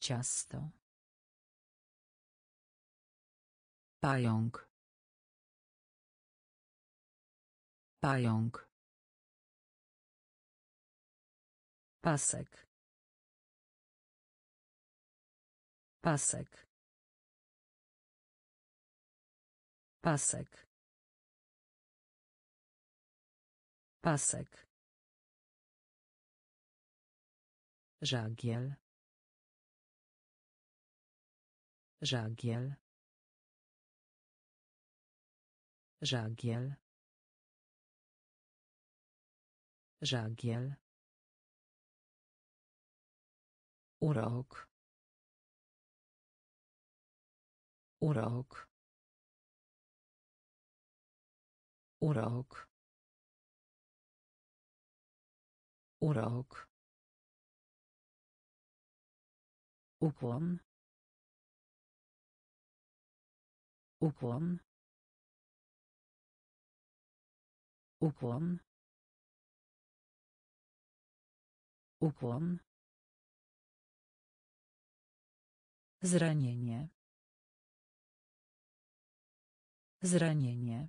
Speaker 1: Ciasto. Pająk. Pająk. Pasek. Pasek. Pasek. Pasek. Żagiel. Żagiel. Żagiel. Żagiel. Urok. Urok. Urok. Urok. Ukłon. Ukłon. Ukłon. Ukłon.
Speaker 2: Zranienie. Zranienie.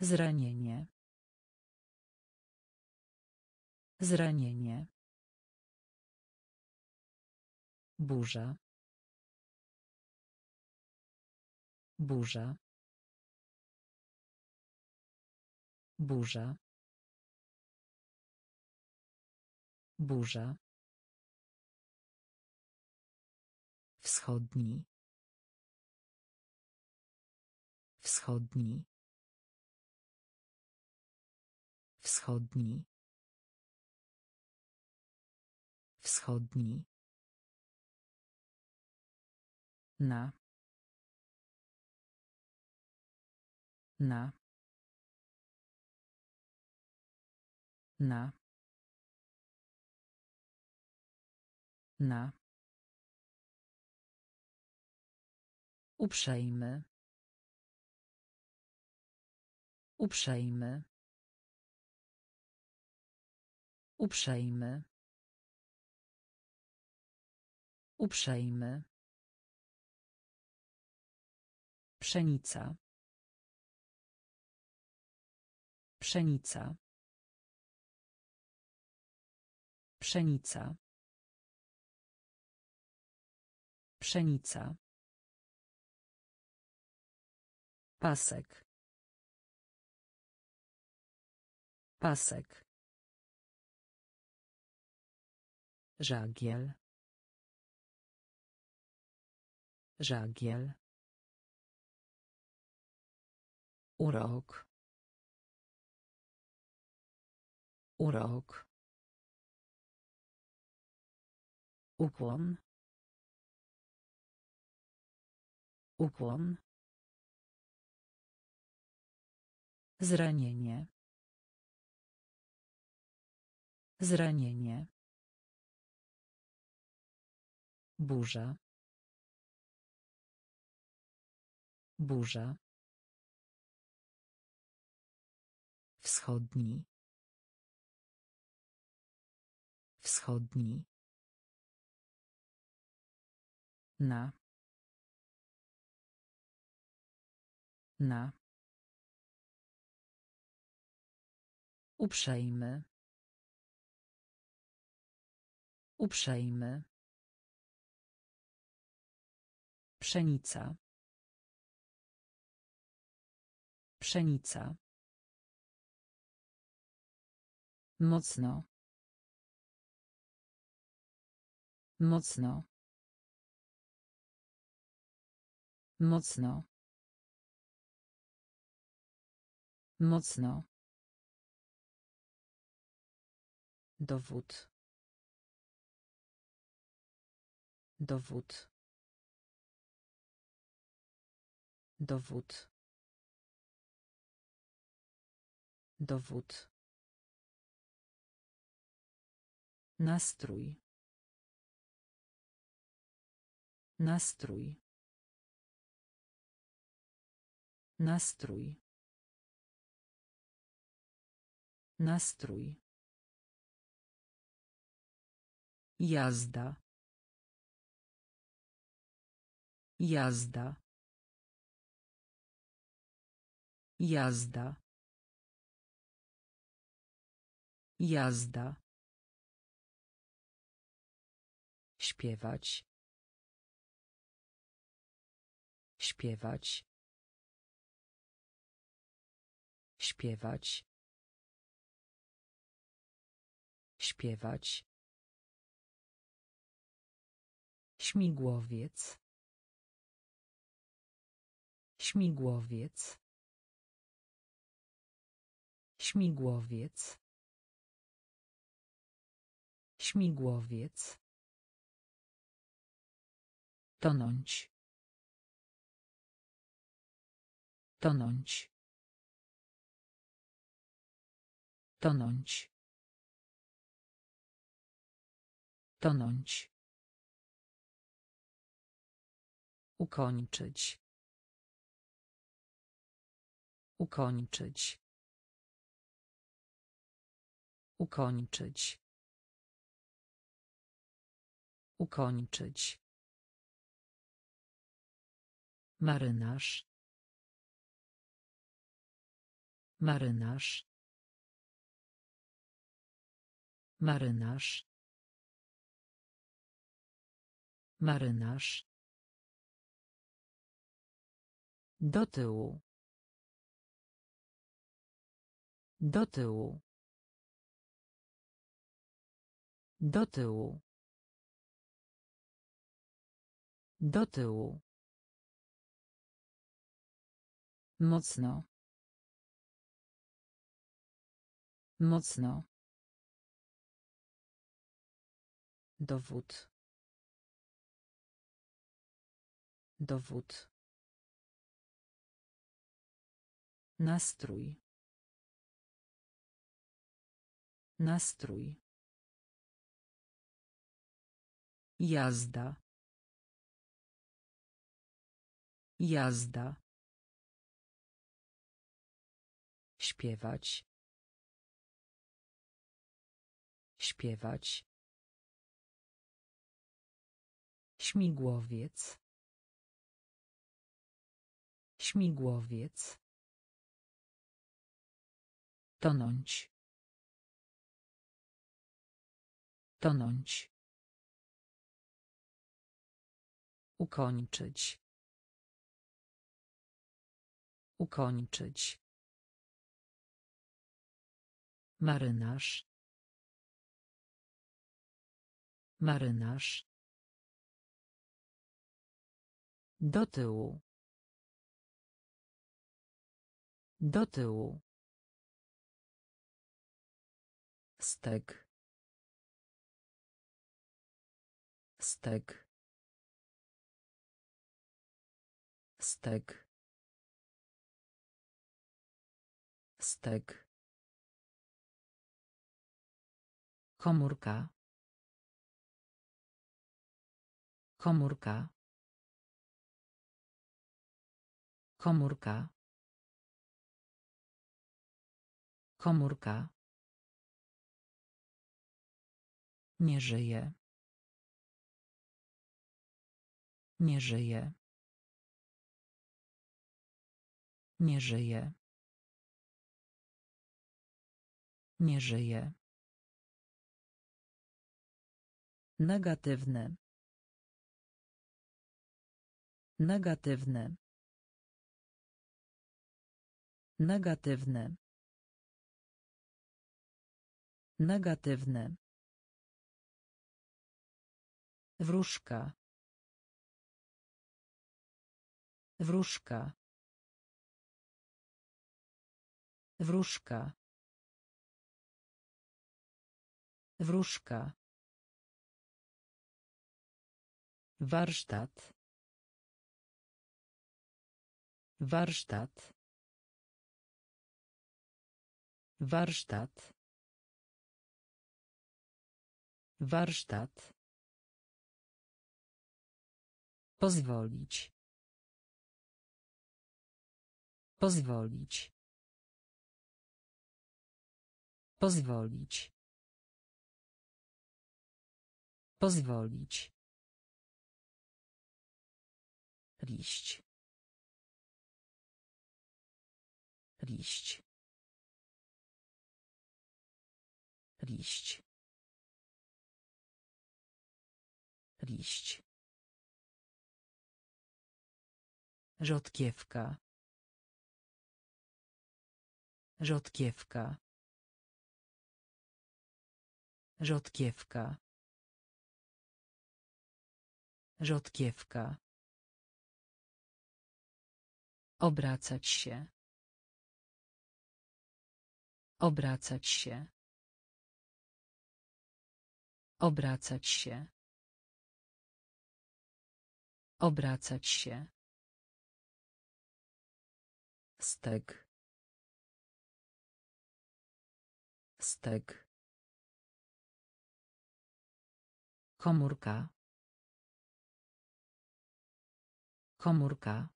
Speaker 2: Zranienie. Zranienie. Burza. Burza. Burza. Burza. Wschodni. Wschodni. Wschodni. Wschodni. Na. Na. Na. Na. Uprzejmy. Uprzejmy. Uprzejmy. Uprzejmy. Pszenica. Pszenica. Pszenica. Pszenica. Pasek. Pasek. Żagiel. Żagiel.
Speaker 1: Urok. Urok. Ukłon. Ukłon.
Speaker 2: Zranienie. Zranienie. Burza. Burza. Wschodni. Wschodni. Na. Na. Uprzejmy. Uprzejmy. Pszenica. Pszenica. Mocno. Mocno. Mocno. Mocno. Dowód. Dowód. Dowód. Dowód. Nastrój. Nastrój. Nastrój. Nastrój. Jazda. Jazda. Jazda. Jazda. Śpiewać. Śpiewać. Śpiewać. Śpiewać. Śmigłowiec. Śmigłowiec. Śmigłowiec. Śmigłowiec. Tonąć. Tonąć. Tonąć. Tonąć. Ukończyć. Ukończyć.
Speaker 1: Ukończyć. Ukończyć. Marynarz. Marynarz. Marynarz. Marynarz. Do tyłu. Do tyłu. Do tyłu. Do tyłu. Mocno. Mocno. Dowód. Dowód. Nastrój. Nastrój. Jazda. Jazda. Śpiewać. Śpiewać. Śmigłowiec. Śmigłowiec. Tonąć. Tonąć. Ukończyć. Ukończyć. Marynarz. Marynarz. Do tyłu. Do tyłu. Stek. Stek. Stek. Stek. Komórka. Komórka. Komórka. Komórka. Nie żyje. Nie żyje. Nie żyje. Nie żyje. Negatywne. Negatywne. Negatywne. Negatywne. Wróżka. Wróżka. Wróżka. Wróżka. Warsztat. Warsztat. Warsztat. Warsztat. Pozwolić. Pozwolić. Pozwolić. Pozwolić. Liść. Liść. Liść. Liść. Rzodkiewka. Rzodkiewka. Rzodkiewka. Rzodkiewka. Obracać się. Obracać się. Obracać się. Obracać się. Stek. Stek. Komórka. Komórka.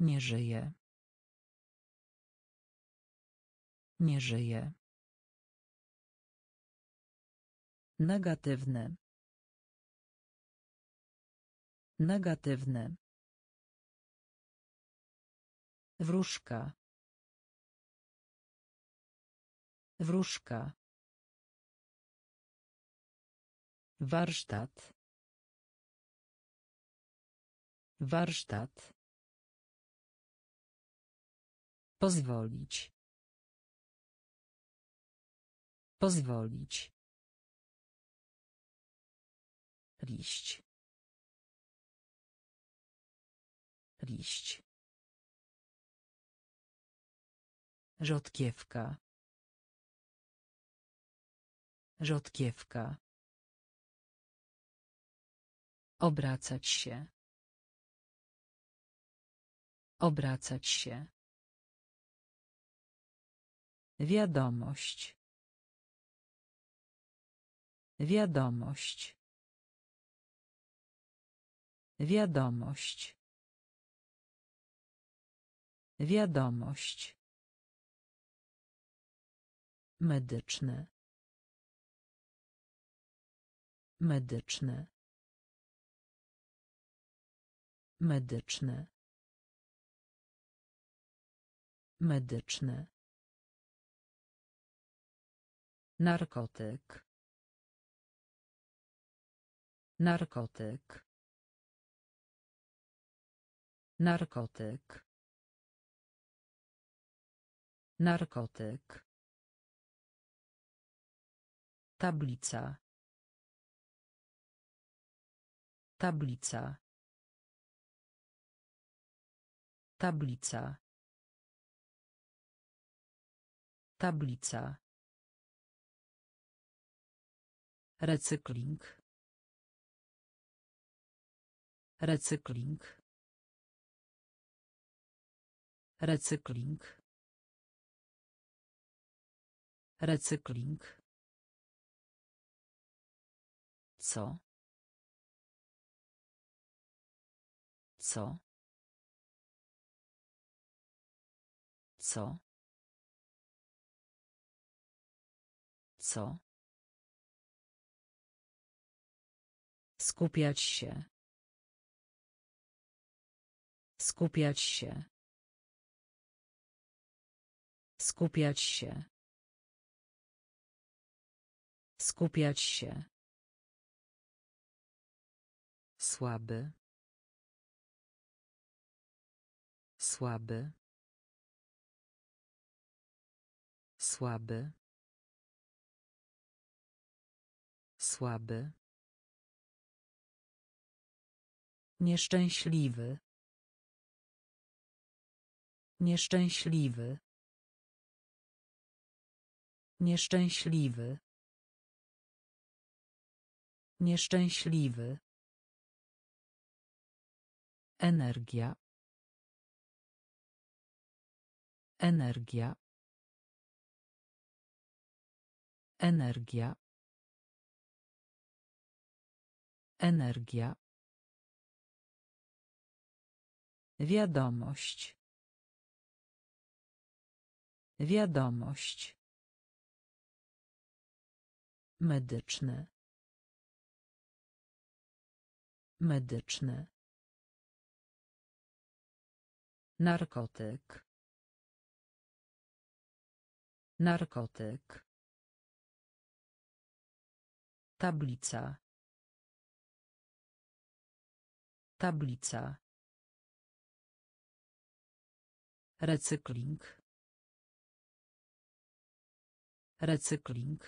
Speaker 1: Nie żyje. Nie żyje. Negatywny. Negatywny. Wróżka. Wróżka. Warsztat. Warsztat. Pozwolić. Pozwolić. Liść. Liść. Rzodkiewka. Rzodkiewka. Obracać się. Obracać się. Wiadomość. Wiadomość. Wiadomość. Wiadomość. Medyczne. Medyczne. Medyczne. Medyczne. Narkotyk. Narkotyk. Narkotyk. Narkotyk. Tablica. Tablica. Tablica. Tablica. Recykling. Recykling. Recykling. Recykling. Co? Co? Co? Co? Skupiać się. Skupiać się. Skupiać się. Skupiać się. Słaby. Słaby. Słaby. Słaby. Nieszczęśliwy. Nieszczęśliwy. Nieszczęśliwy. Nieszczęśliwy. Energia. Energia. Energia. Energia. Wiadomość. Wiadomość. Medyczne. Medyczne. Narkotyk. Narkotyk. Tablica. Tablica. Recykling. Recykling.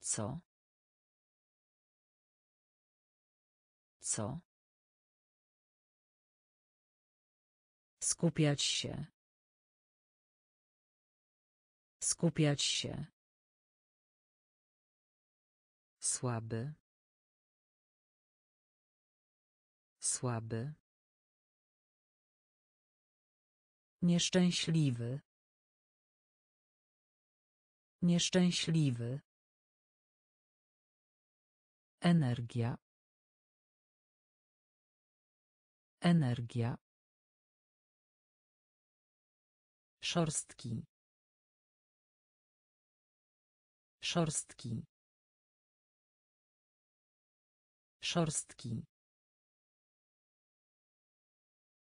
Speaker 1: Co? Co? Skupiać się. Skupiać się. Słaby. Słaby. Nieszczęśliwy. Nieszczęśliwy. Energia. Energia. Szorstki. Szorstki. Szorstki.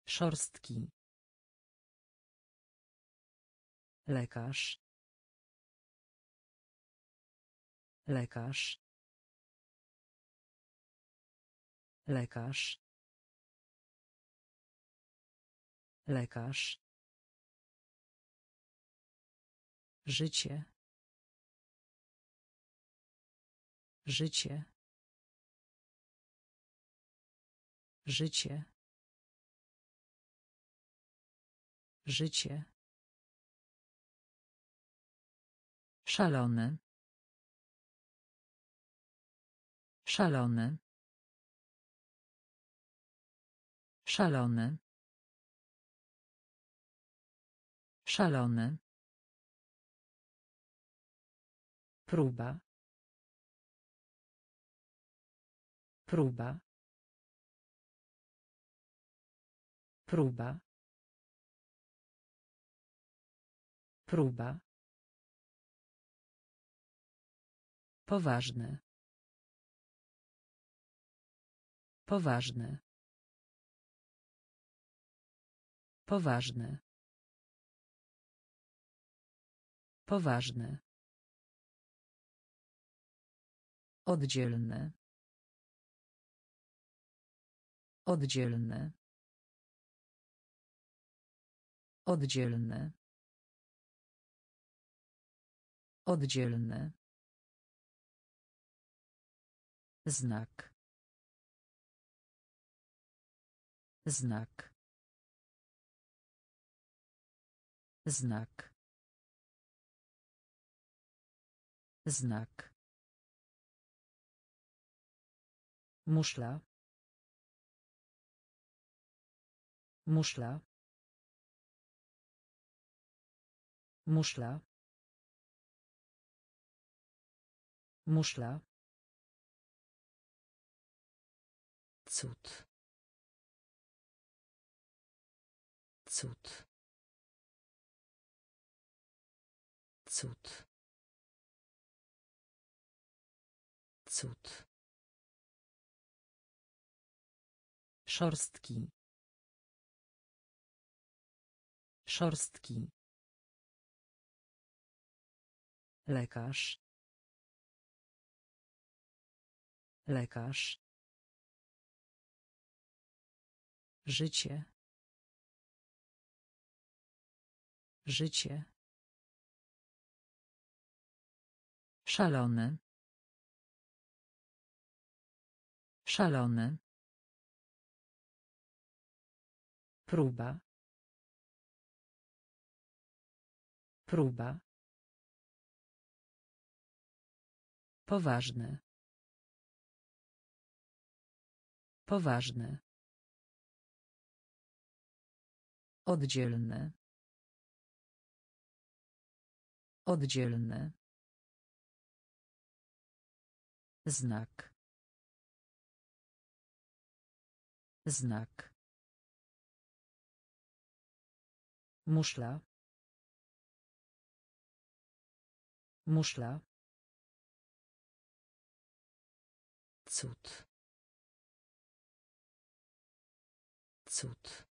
Speaker 1: Szorstki. Lekarz. Lekarz. Lekarz. Lekarz. Życie. Życie. Życie. Życie. Szalony. Szalony. Szalony. Szalony. Próba. Próba. Próba. Próba. Poważny. Poważny. Poważny. Poważny. Oddzielny. Oddzielny. Oddzielny. Oddzielny. Znak. Znak. Znak. Znak. Muszla. Muszla. Muszla. Muszla. Cud. Cud. Cud. Cud. Szorstki. Szorstki. Lekarz. Lekarz. Życie. Życie. Szalony. Szalony. Próba. Próba. Poważny. Poważny. Oddzielny. Oddzielny. Znak. Znak. Muszla. Muszla. Cud. Cud.